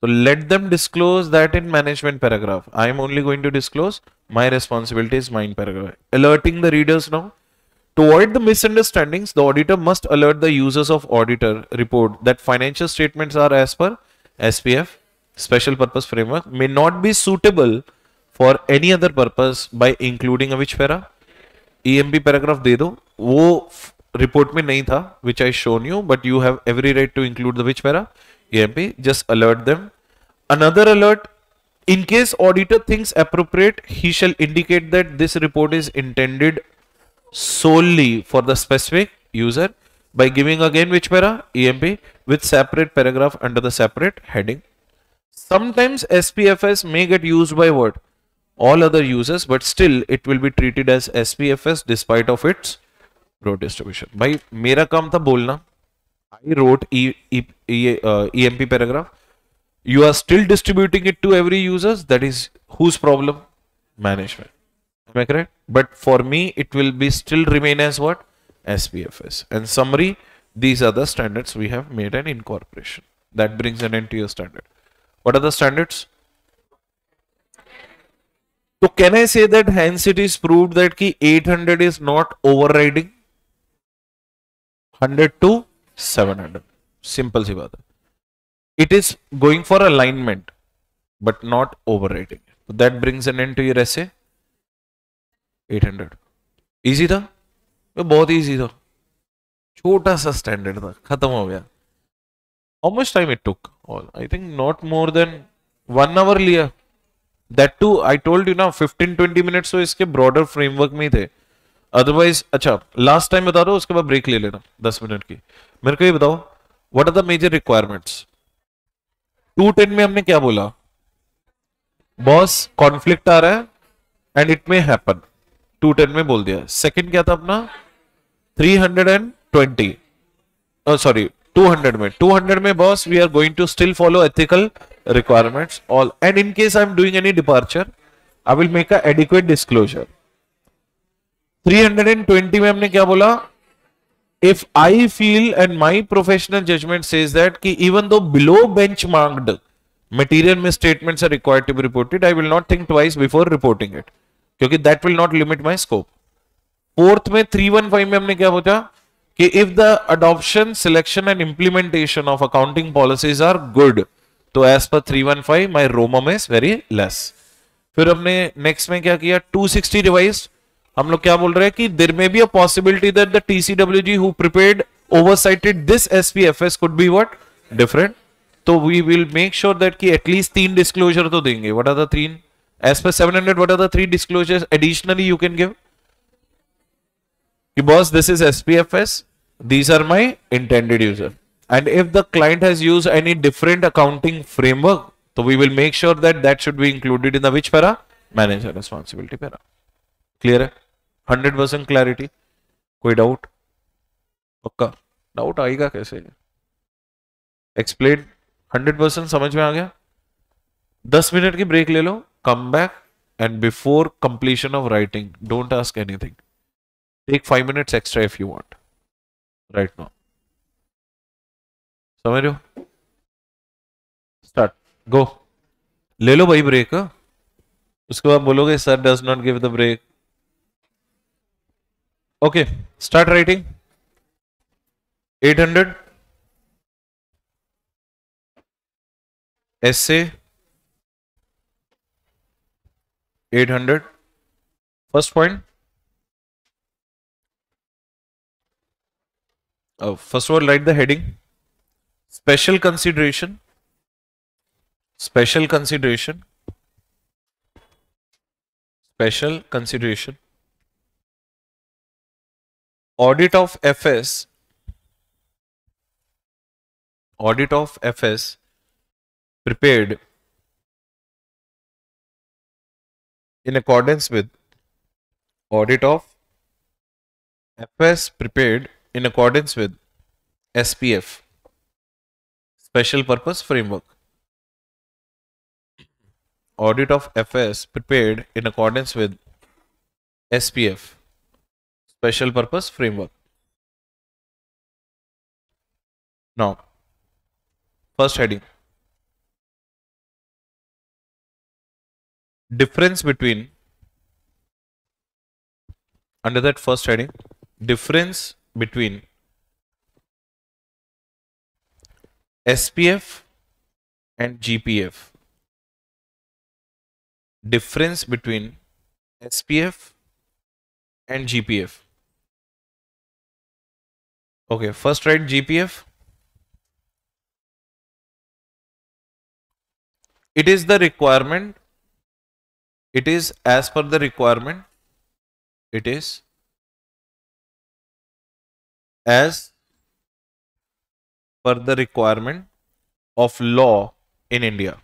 [SPEAKER 1] So let them disclose that in management paragraph. I am only going to disclose my responsibility is mine paragraph. Alerting the readers now. To avoid the misunderstandings, the auditor must alert the users of auditor report that financial statements are as per SPF, special purpose framework, may not be suitable for any other purpose by including a which para? EMP paragraph दे दो वो report में नहीं था which I shown you but you have every right to include the which para EMP, just alert them. Another alert, in case auditor thinks appropriate, he shall indicate that this report is intended solely for the specific user by giving again which para? EMP with separate paragraph under the separate heading. Sometimes SPFS may get used by what? All other users, but still it will be treated as SPFS despite of its broad distribution. By mera kaam tha bolna. I wrote e, e, e, uh, EMP paragraph. You are still distributing it to every users. That is whose problem? Management. Am I correct? But for me, it will be still remain as what? SPFS. And summary, these are the standards we have made an incorporation. That brings an end to your standard. What are the standards? So can I say that hence it is proved that ki 800 is not overriding 100 to 700. Simple si baat. It is going for alignment but not overriding. That brings an end to your SA. 800 easy था? वो बहुत easy था. छोटा सा standard था. खत्म हो गया. How much time it took all I think not more than one hour लिया. That too I told you ना 15 20 मिनट्स तो इसके ब्रॉडर फ्रेमवर्क में ही थे. अदरवाइज़ अच्छा लास्ट टाइम बता दो, उसके बाद ब्रेक ले लेना 10 मिनट की. मेरे को ये बताओ what are the major requirements two ten में हमने क्या बोला? बॉस कॉन्फ्लिक्ट आ रहा है and it may happen two ten में बोल दिया। सेकेंड क्या था अपना? Three hundred and twenty sorry two hundred में। टू हंड्रेड में boss we are going to still follow ethical requirement all and in case I am doing any departure I will make a adequate disclosure three hundred and twenty में हमने क्या बोला? If I feel and my professional judgment says even though below benchmarked material misstatement are required to be reported I will not think twice before reporting it क्योंकि that will not limit my scope fourth में three one five में हमने क्या पूछा? कि if the adoption selection and implementation of accounting policies are good तो as per three one five my ROMM is very less फिर हमने next में क्या किया? टू सिक्सटी रिवाइज हम लोग क्या बोल रहे हैं कि there may be a possibility that the TCWG who over sighted this SPFS could be what different तो we will make sure that कि एटलीस्ट तीन डिस्कलोजर तो देंगे. What are the three as per 700 what are the three disclosures additionally you can give कि boss this is SPFS these are my intended user and if the client has used any different accounting framework so we will make sure that that should be included in the which para manager responsibility para clear है hundred percent clarity कोई doubt पक्का doubt आएगा कैसे hundred percent समझ में आ गया दस minute की ब्रेक ले लो come back and before completion of writing, don't ask anything. Take five minutes extra if you want. Right now. समझ रहे हो स्टार्ट गो ले लो भाई ब्रेक उसके बाद बोलोगे sir does not give the break okay start writing 800 essay 800 first point. Uh, first of all write the heading. Special consideration. Special consideration. Special consideration. Audit of fs audit of fs prepared in accordance with audit of FS prepared in accordance with SPF Special Purpose Framework. Audit of FS prepared in accordance with SPF Special Purpose Framework. Now, first heading difference between under that first heading difference between SPF and GPF difference between SPF and GPF okay first write GPF it is the requirement it is as per the requirement it is as per the requirement of law in India.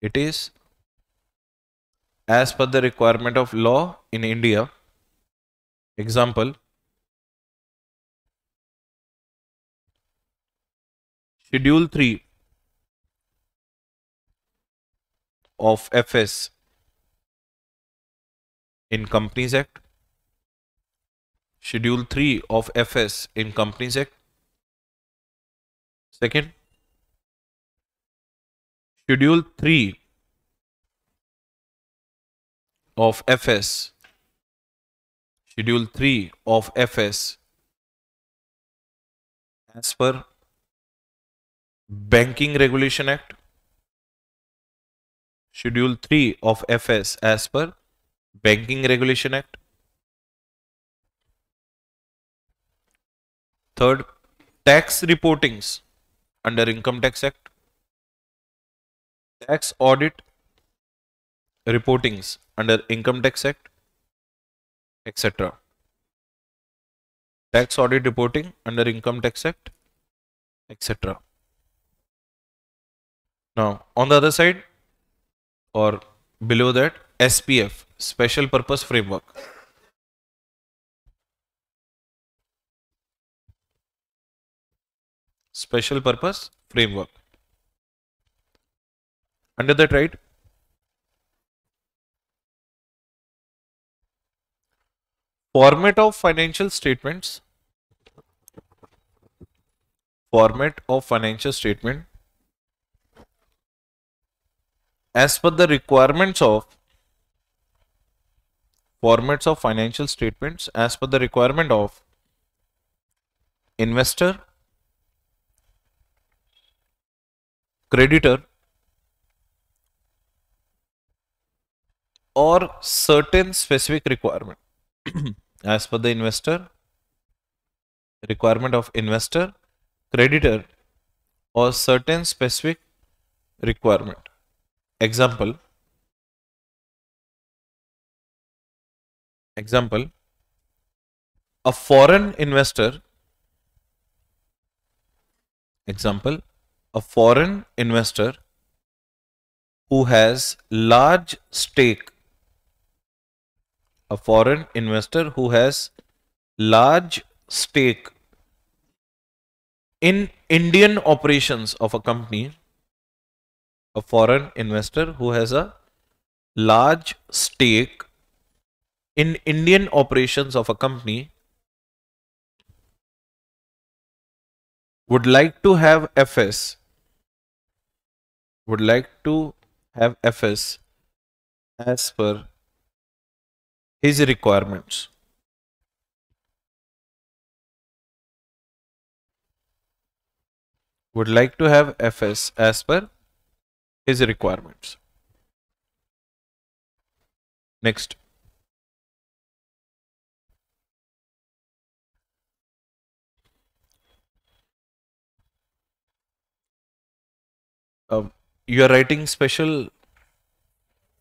[SPEAKER 1] It is as per the requirement of law in India. Example Schedule 3 of FS in Companies Act, Schedule 3 of FS in Companies Act. Second, Schedule 3 of FS, Schedule 3 of FS as per Banking Regulation Act, Schedule 3 of FS as per Banking Regulation Act. Third, tax reportings under Income Tax Act. Tax audit reportings under Income Tax Act, etc. Tax audit reporting under Income Tax Act, etc. Now, on the other side or below that, SPF Special Purpose Framework. Special Purpose Framework. Under that, right? Format of financial statements. Format of financial statement as per the requirements of formats of financial statements as per the requirement of investor, creditor, or certain specific requirement as per the investor, requirement of investor, creditor, or certain specific requirement. Example Example A foreign investor Example A foreign investor who has large stake. A foreign investor who has large stake in Indian operations of a company a foreign investor who has a large stake in Indian operations of a company would like to have FS would like to have FS as per his requirements. Would like to have FS as per his requirements. Next. Uh, you are writing special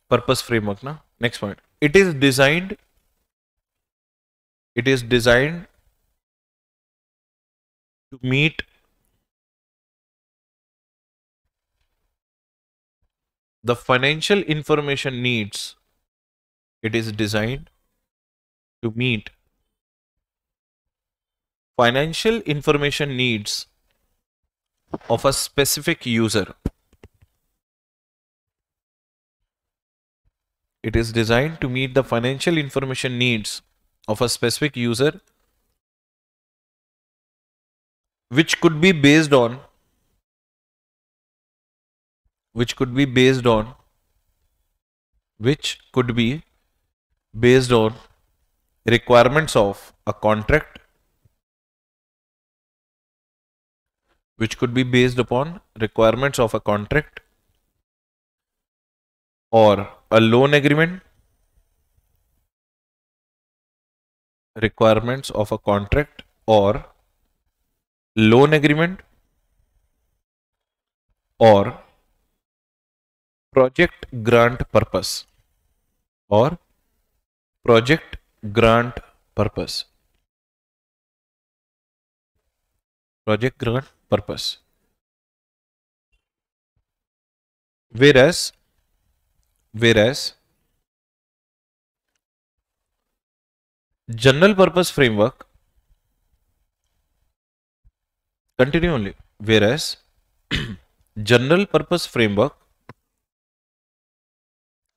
[SPEAKER 1] purpose framework now next point. It is designed it is designed to meet the financial information needs. It is designed to meet financial information needs of a specific user It is designed to meet the financial information needs of a specific user which could be based on which could be based on which could be based on requirements of a contract which could be based upon requirements of a contract or a loan agreement requirements of a contract or loan agreement or project grant purpose or project grant purpose. Project grant purpose. Whereas whereas general purpose framework continue only whereas general purpose framework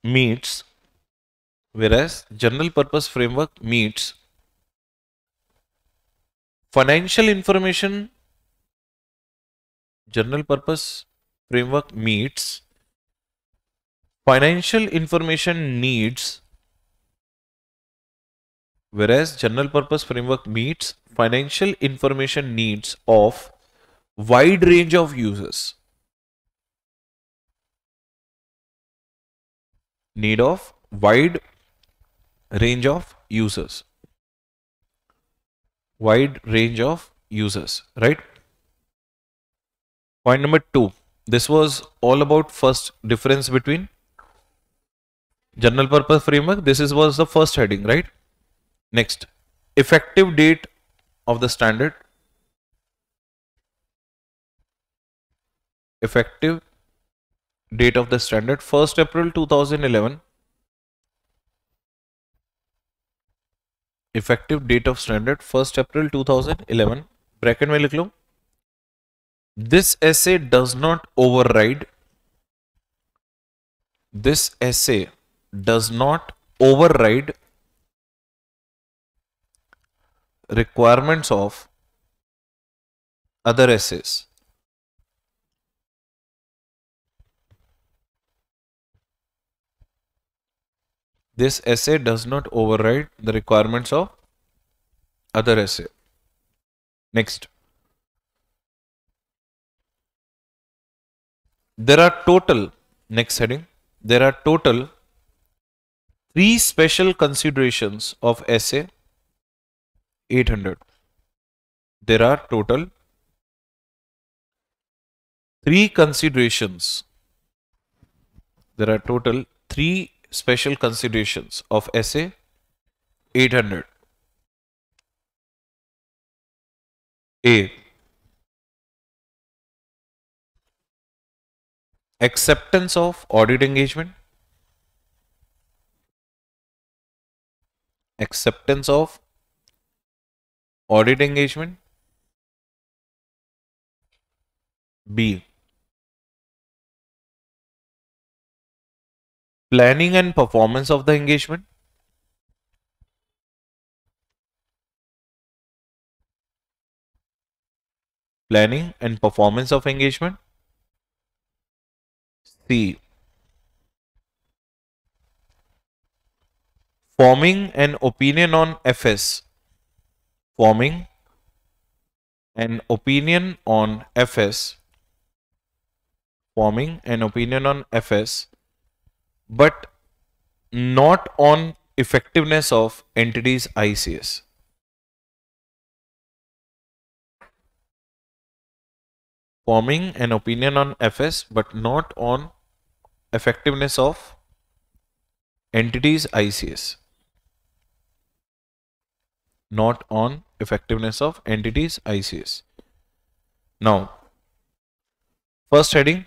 [SPEAKER 1] meets whereas general purpose framework meets financial information general purpose framework meets financial information needs whereas general purpose framework meets financial information needs of wide range of users. Need of wide range of users. Wide range of users right? Point number 2 this was all about first difference between General purpose framework, this is was the first heading, right? Next, effective date of the standard. Effective date of the standard, 1st April 2011. Effective date of standard, 1st April 2011. Bracket This SA does not override. This SA does not override requirements of other SAs. This SA does not override the requirements of other SA. Next. There are total, next heading, there are total three special considerations of SA 800 there are total three considerations. There are total three special considerations of SA 800 a. Acceptance of audit engagement acceptance of audit engagement B planning and performance of the engagement planning and performance of engagement C forming an opinion on FS forming an opinion on FS forming an opinion on FS but not on effectiveness of entities ICS. Forming an opinion on FS but not on effectiveness of entities ICS. Not on effectiveness of entities ICS. Now, first heading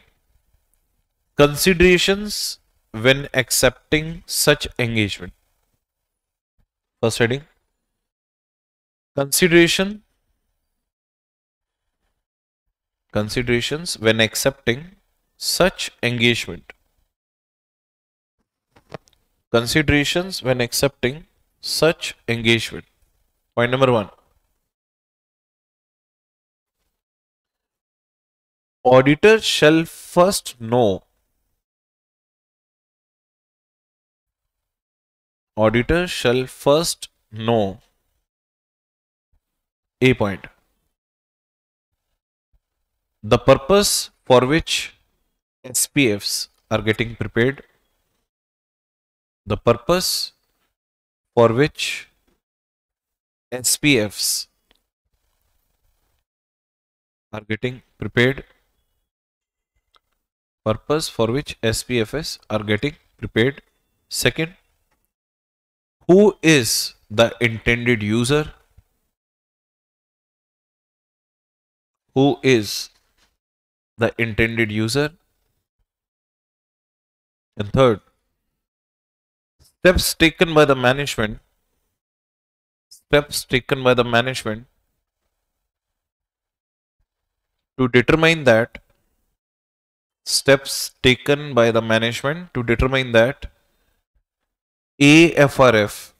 [SPEAKER 1] considerations when accepting such engagement. First heading Consideration Considerations when accepting such engagement. Considerations when accepting such engagement. Point number one. Auditor shall first know. Auditor shall first know. A point. The purpose for which SPFs are getting prepared. The purpose for which SPFs are getting prepared purpose for which SPFs are getting prepared second who is the intended user? Who is the intended user? And third, steps taken by the management, steps taken by the management to determine that, steps taken by the management to determine that AFRF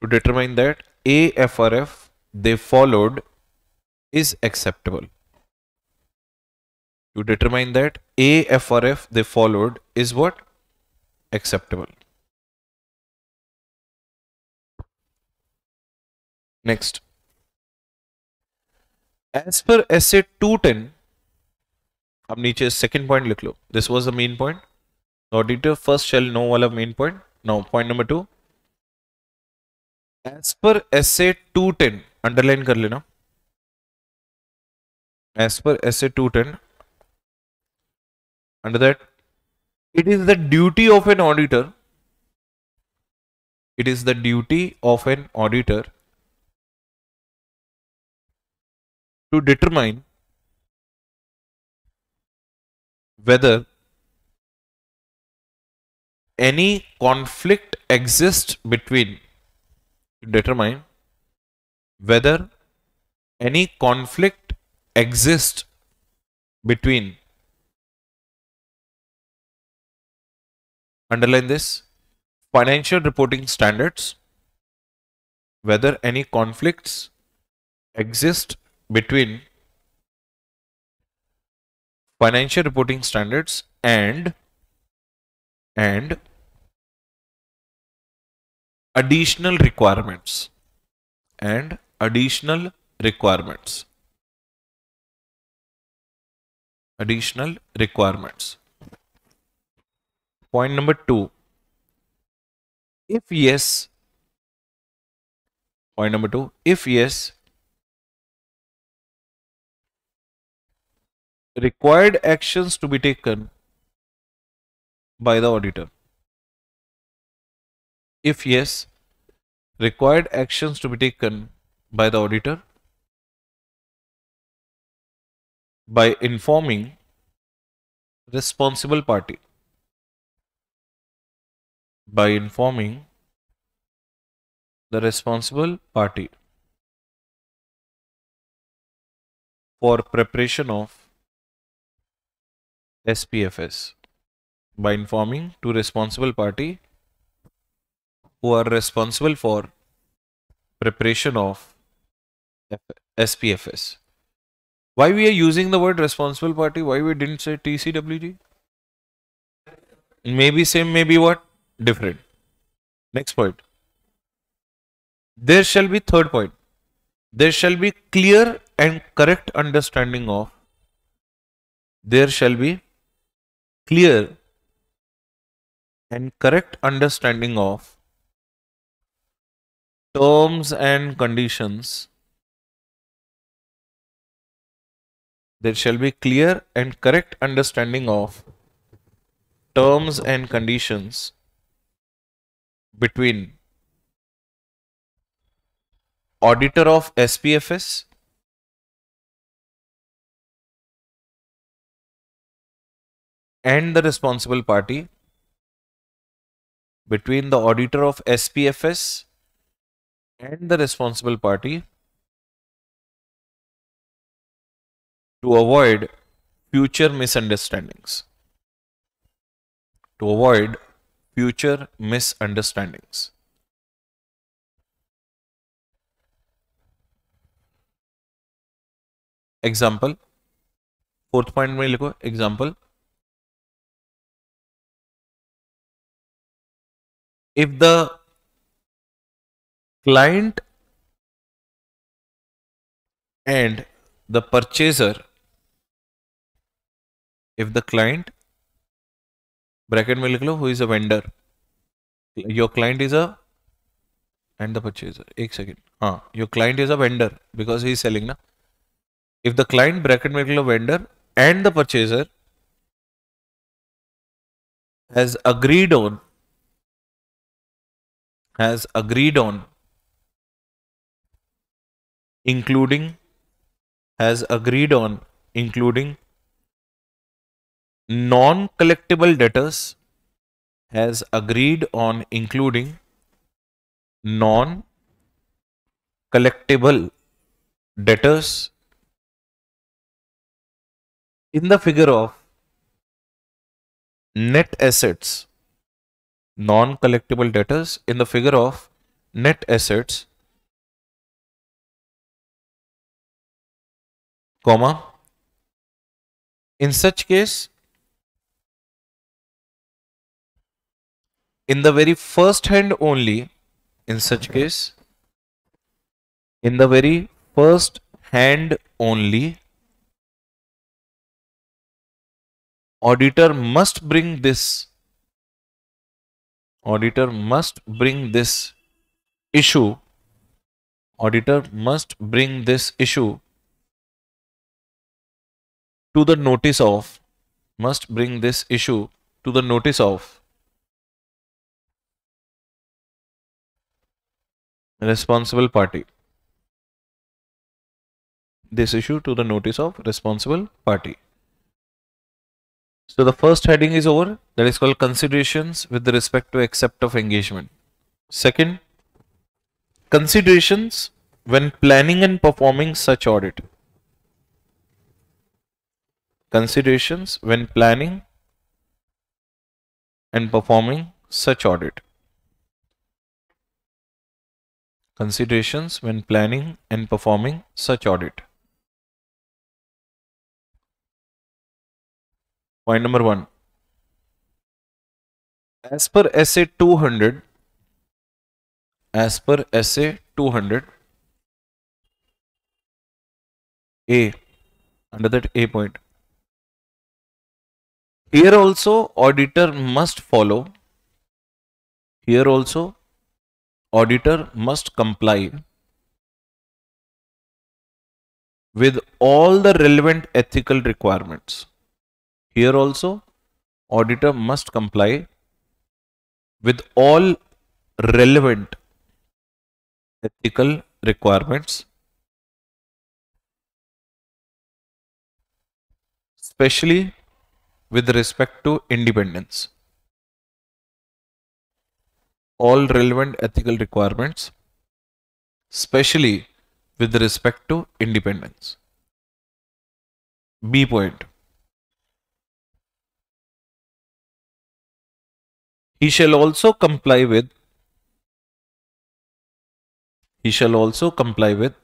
[SPEAKER 1] to determine that AFRF they followed is acceptable. To determine that AFRF they followed is what? Acceptable. Next. As per essay 210, अब नीचे second point लिख लो. This was the main point auditor first shall know वाला main point now point number two as per S A two ten underline कर लेना. As per S A two ten under that it is the duty of an auditor. It is the duty of an auditor to determine whether any conflict exists between to determine whether any conflict exists between underline this financial reporting standards whether any conflicts exist between financial reporting standards and and additional requirements and additional requirements. Additional requirements. Point number 2 if yes point number 2 if yes required actions to be taken by the auditor. If yes, required actions to be taken by the auditor by informing responsible party. By informing the responsible party for preparation of SPFS by informing to responsible party who are responsible for preparation of SPFS. Why we are using the word responsible party? Why we didn't say TCWG? Maybe same, maybe what? Different. Next point. There shall be third point. There shall be clear and correct understanding of. There shall be clear and correct understanding of terms and conditions there shall be clear and correct understanding of terms and conditions between auditor of SPFS and the responsible party between the auditor of SPFS and the responsible party to avoid future misunderstandings. To avoid future misunderstandings. Example. Fourth point में लिखो example. If the client and the purchaser if the client bracket में लिख लो who is a vendor your client is a and the purchaser एक second हाँ your client is a vendor because he is selling ना if the client bracket में लिख लो vendor and the purchaser has agreed on has agreed on including has agreed on including non-collectible debtors has agreed on including non-collectible debtors. In the figure of net assets non-collectible debtors in the figure of net assets comma in such case in the very first hand only in such case in the very first hand only auditor must bring this auditor must bring this issue. Auditor must bring this issue to the notice of must bring this issue to the notice of. Responsible party. This issue to the notice of responsible party so the first heading is over that is called considerations with respect to accept of engagement second considerations when planning and performing such audit considerations when planning and performing such audit. Considerations when planning and performing such audit. Point number one. As per SA 200, as per SA 200, A, under that A point, here also auditor must follow. Here also auditor must comply with all the relevant ethical requirements. Here also auditor must comply with all relevant ethical requirements especially with respect to independence. All relevant ethical requirements, especially with respect to independence. B point. He shall also comply with he shall also comply with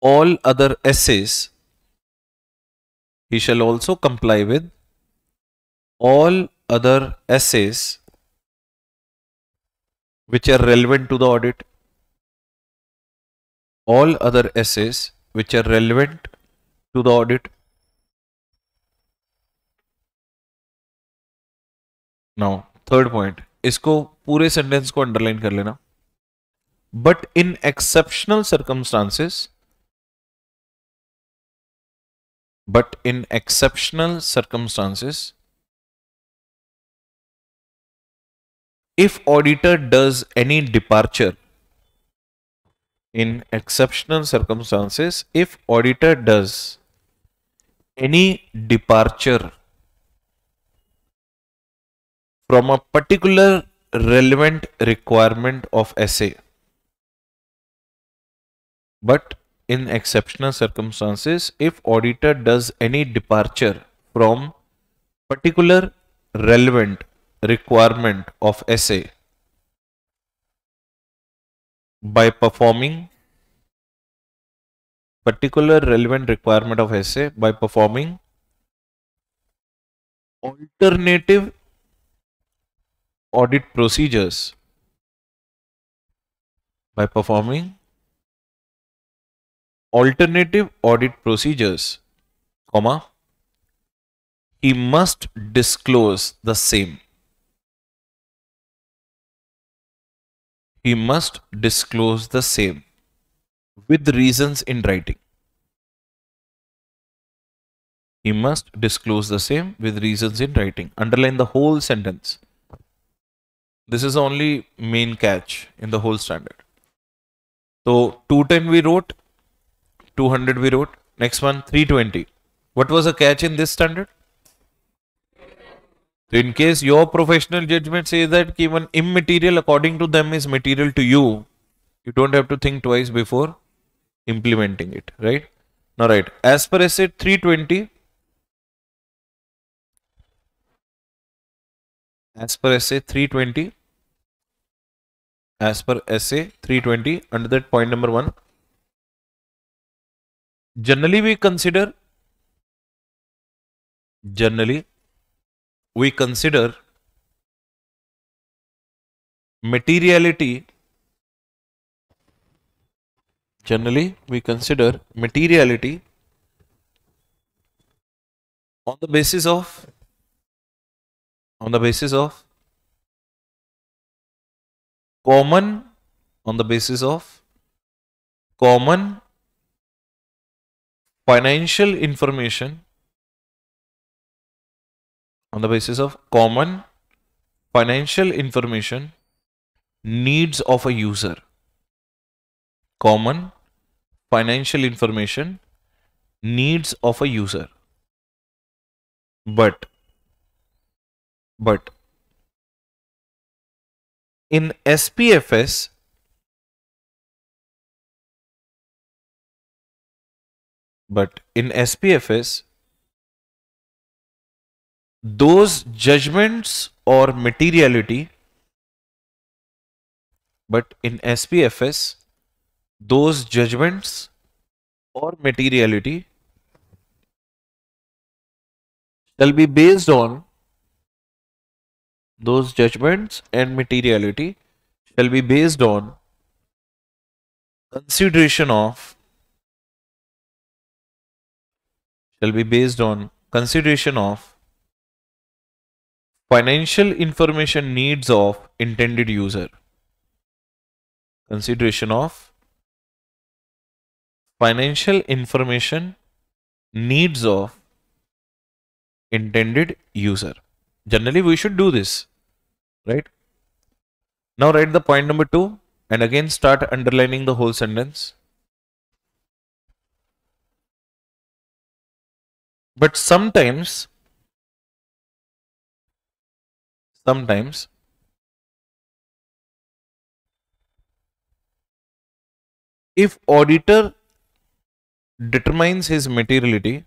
[SPEAKER 1] all other SAs. He shall also comply with all other SAs which are relevant to the audit. All other essays which are relevant to the audit now third point इसको पूरे sentence को underline कर लेना. But in exceptional circumstances but in exceptional circumstances if auditor does any departure in exceptional circumstances if auditor does any departure from a particular relevant requirement of SA, but in exceptional circumstances if auditor does any departure from particular relevant requirement of SA by performing particular relevant requirement of SA by performing alternative audit procedures by performing alternative audit procedures, comma, he must disclose the same. He must disclose the same with reasons in writing. He must disclose the same with reasons in writing. Underline the whole sentence. This is only main catch in the whole standard. So 210 we wrote, 200 we wrote. Next one, 320. What was the catch in this standard? So in case your professional judgment says that even immaterial according to them is material to you, you don't have to think twice before implementing it, right? Now, right, as per SA 320, as per SA 320, as per essay 320, under that point number one, generally we consider generally we consider materiality generally we consider materiality on the basis of on the basis of common on the basis of common financial information on the basis of common financial information needs of a user. Common financial information needs of a user. But but in SPFS But in SPFS, those judgments or materiality, but in SPFS, those judgments or materiality shall be based on those judgments and materiality shall be based on consideration of shall be based on consideration of financial information needs of intended user. Consideration of financial information needs of intended user. Generally, we should do this, right? Now write the point number two and again start underlining the whole sentence. But sometimes, sometimes if auditor determines his materiality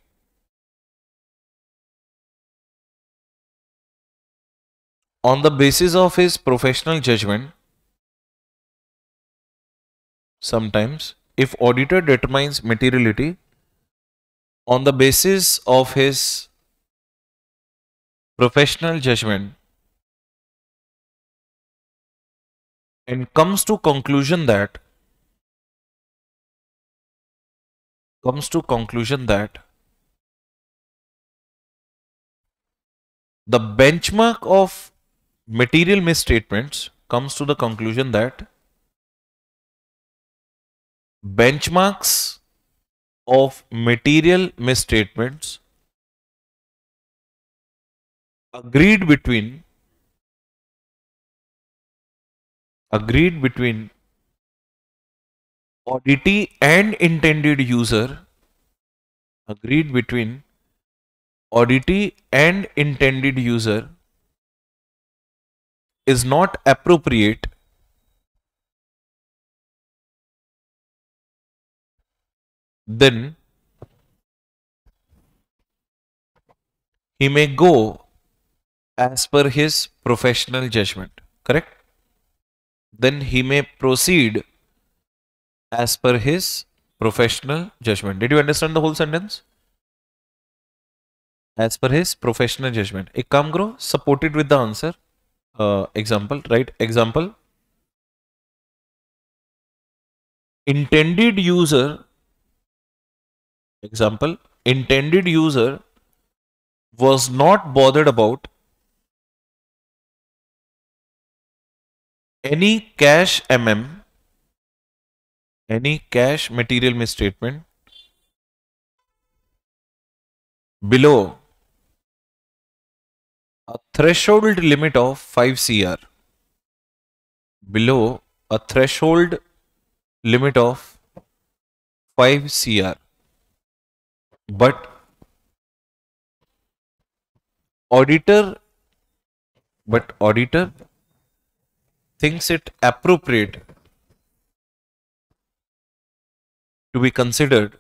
[SPEAKER 1] on the basis of his professional judgment sometimes if auditor determines materiality on the basis of his professional judgment and comes to conclusion that comes to conclusion that the benchmark of material misstatements comes to the conclusion that benchmarks of material misstatements agreed between agreed between auditee and intended user agreed between auditee and intended user is not appropriate then he may go as per his professional judgment. Correct? Then he may proceed as per his professional judgment. Did you understand the whole sentence? As per his professional judgment. A come grow supported with the answer. Uh, example, right? Example. Intended user Example, intended user was not bothered about any cash MM, any cash material misstatement below a threshold limit of 5 CR. Below a threshold limit of 5 CR but auditor but auditor thinks it appropriate to be considered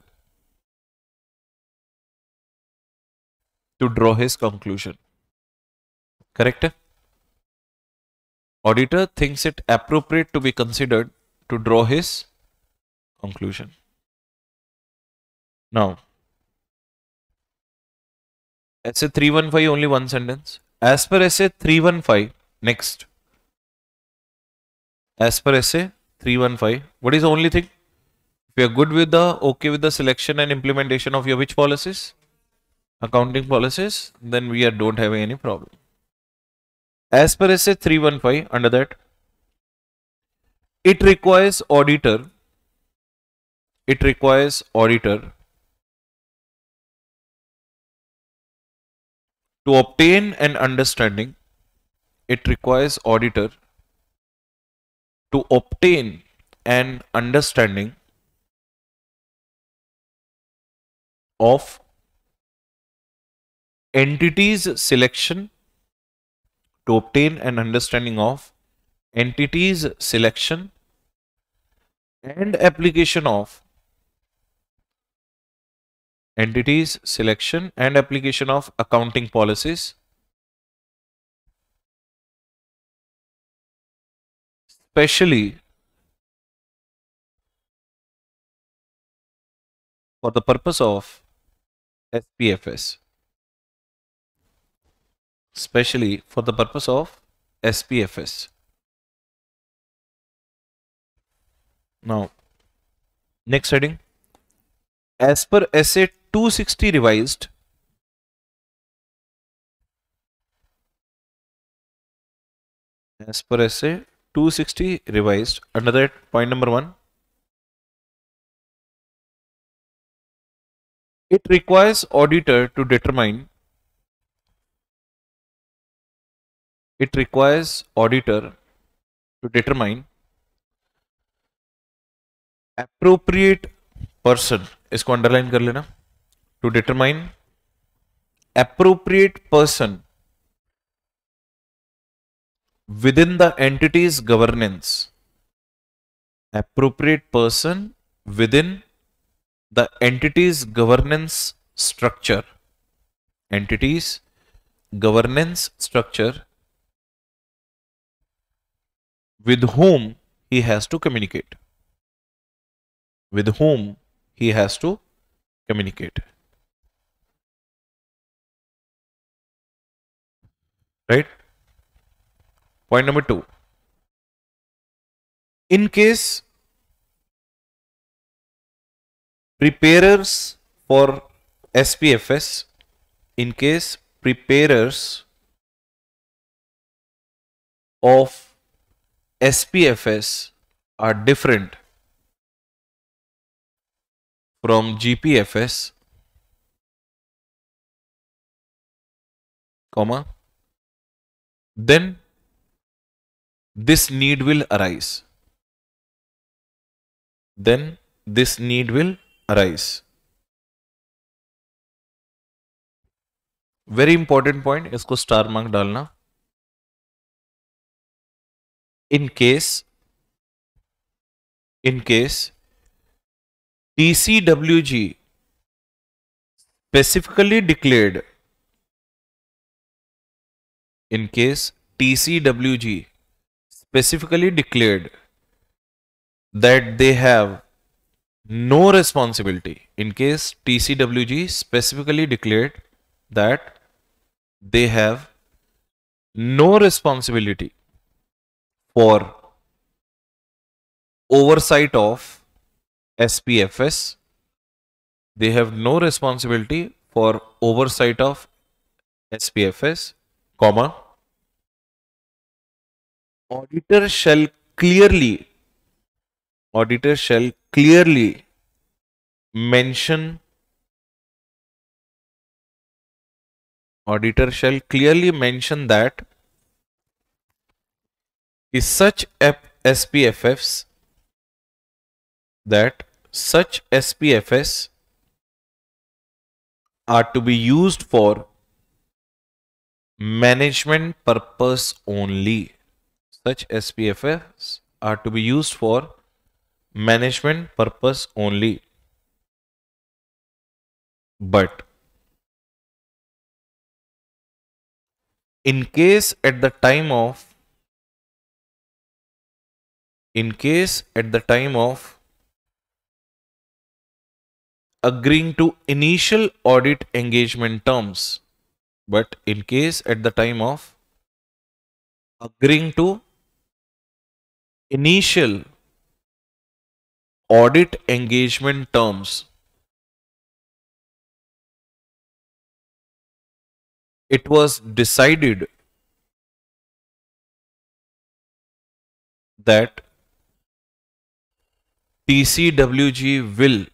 [SPEAKER 1] to draw his conclusion correct auditor thinks it appropriate to be considered to draw his conclusion now SA 315 only one sentence. As per SA 315, next. As per SA 315, what is the only thing? If you are good with the, okay with the selection and implementation of your which policies? Accounting policies, then we are don't have any problem. As per SA 315, under that, it requires auditor, it requires auditor To obtain an understanding, it requires auditor to obtain an understanding of entities selection to obtain an understanding of entities selection and application of entities selection and application of accounting policies. Especially for the purpose of SPFS especially for the purpose of SPFS now next heading. As per SA 260 revised as per SA 260 revised under that point number one it requires auditor to determine it requires auditor to determine appropriate person इसको underline कर लेना to determine appropriate person within the entity's governance appropriate person within the entity's governance structure entities governance structure with whom he has to communicate. With whom he has to communicate. Right? Point number two. In case preparers for SPFS, in case preparers of SPFS are different from GPFS, comma, then this need will arise. Then this need will arise. Very important point इसको star mark डालना in case in case TCWG specifically declared in case TCWG specifically declared that they have no responsibility in case TCWG specifically declared that they have no responsibility for oversight of SPFS. They have no responsibility for oversight of SPFS, comma. Auditor shall clearly, auditor shall clearly mention auditor shall clearly mention that is such SPFFs that such SPFS are to be used for management purpose only. Such SPFS are to be used for management purpose only. But in case at the time of in case at the time of agreeing to initial audit engagement terms. But in case at the time of agreeing to initial audit engagement terms. It was decided that TCWG will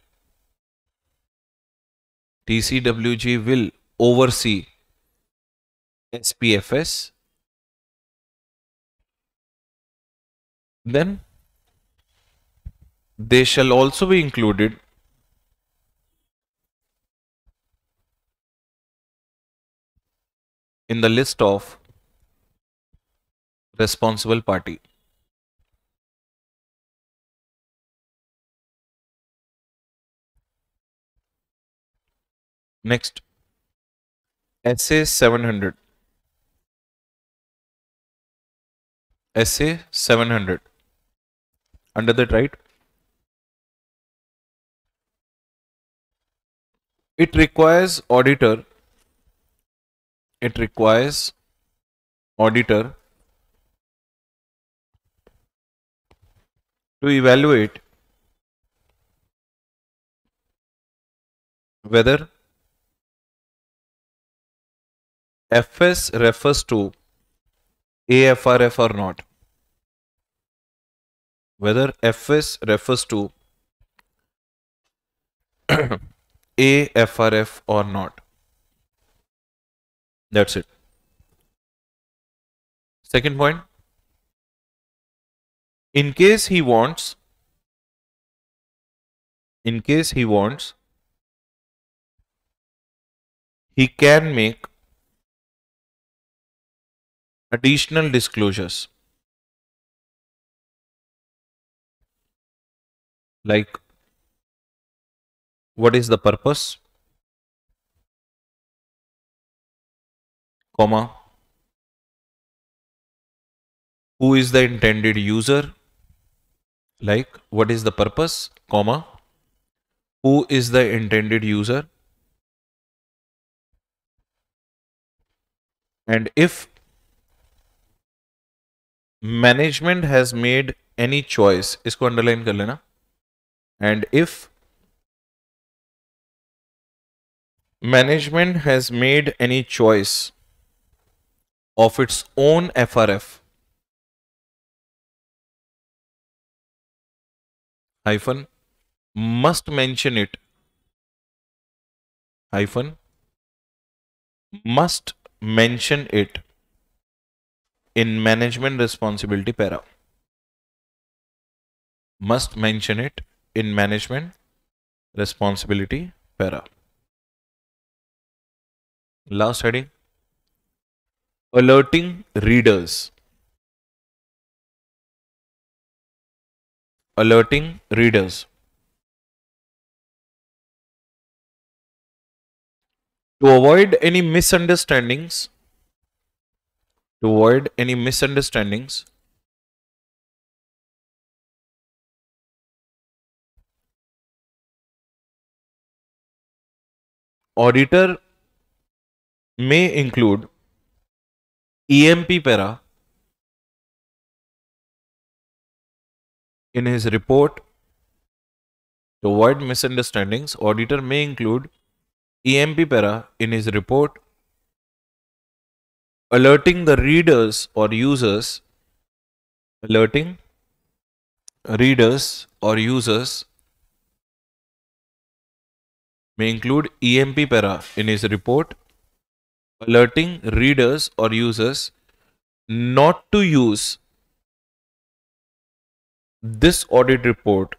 [SPEAKER 1] TCWG will oversee SPFS then they shall also be included in the list of responsible party. Next, SA 700. SA 700. Under that, right? It requires auditor. It requires auditor to evaluate whether FS refers to AFRF or not. Whether FS refers to AFRF or not. That's it. Second point. In case he wants, in case he wants, he can make Additional disclosures. Like what is the purpose, comma, who is the intended user? Like what is the purpose? Comma. Who is the intended user? And if management has made any choice इसको underline कर लेना। And if management has made any choice of its own F R F hyphen must mention it hyphen must mention it in management responsibility para. Must mention it in management responsibility para. Last heading alerting readers. Alerting readers. To avoid any misunderstandings, to avoid any misunderstandings, auditor may include EMP para in his report. To avoid misunderstandings, auditor may include EMP para in his report alerting the readers or users alerting readers or users may include EMP para in his report alerting readers or users not to use this audit report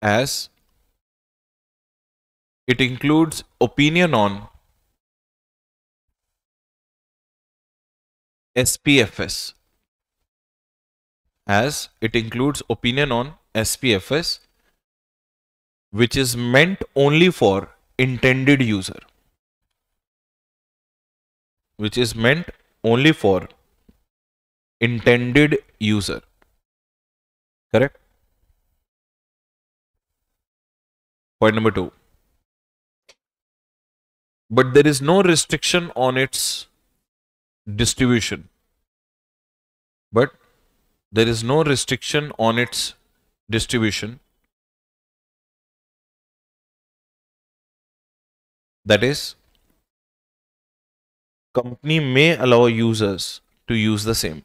[SPEAKER 1] as it includes opinion on SPFS as it includes opinion on SPFS which is meant only for intended user. Which is meant only for intended user. Correct? Point number two But there is no restriction on its distribution. But there is no restriction on its distribution. That is, company may allow users to use the same.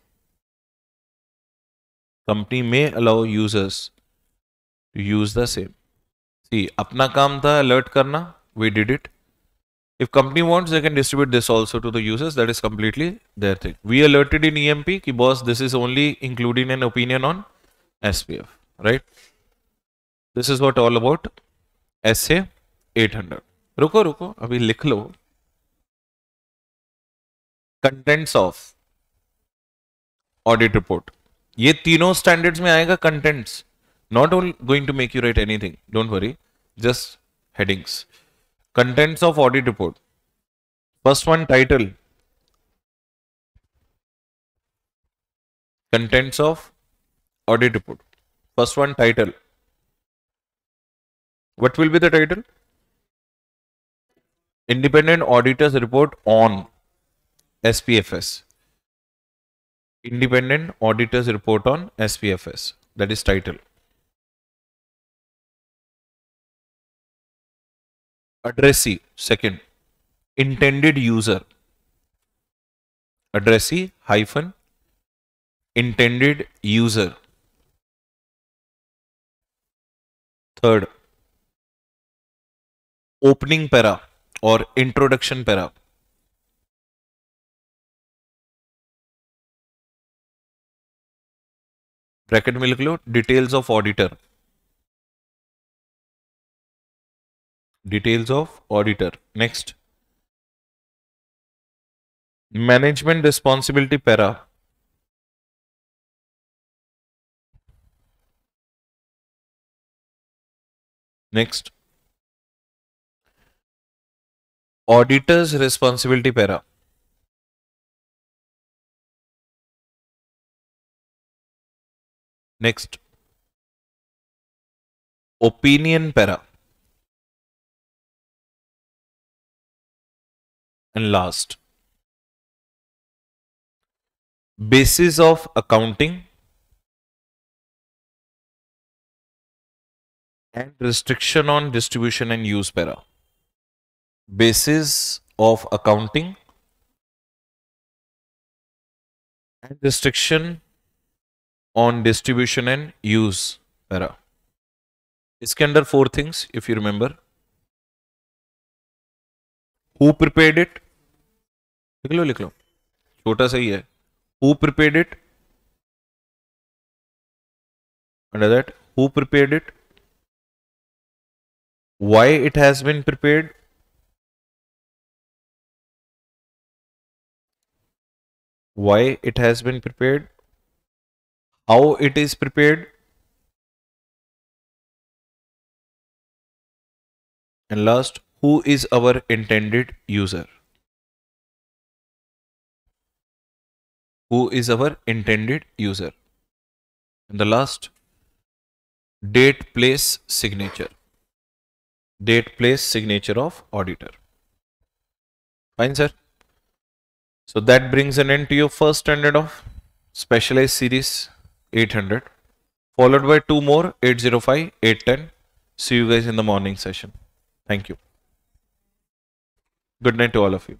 [SPEAKER 1] Company may allow users to use the same. See, अपना काम था alert करना. We did it. If company wants, they can distribute this also to the users. That is completely their thing. We alerted in EMP कि boss, this is only including an opinion on SPF, right? This is what all about SA 800. रुको रुको अभी लिख लो contents of audit report ये तीनों standards में आएगा contents not all going to make you write anything don't worry just headings contents of audit report. First one title. Contents of audit report. First one title. What will be the title? Independent auditors report on spfs independent auditors report on spfs that is title addressee second intended user addressee hyphen intended user third opening para or introduction para bracket में लिख लो details of auditor Details of auditor. Next. Management responsibility para. Next. Auditor's responsibility para. Next. Opinion para. And last. Basis of accounting and restriction on distribution and use para. Basis of accounting and restriction on distribution and use para. इसके अंदर four things if you remember who prepared it लिख लो लिख लो छोटा सा ही है who prepared it under that who prepared it why it has been prepared why it has been prepared how it is prepared And last, who is our intended user? Who is our intended user? And the last, date, place, signature. Date, place, signature of auditor. Fine, sir. So that brings an end to your first standard of specialized series 800 followed by two more 805 810 see you guys in the morning session Thank you. Good night to all of you.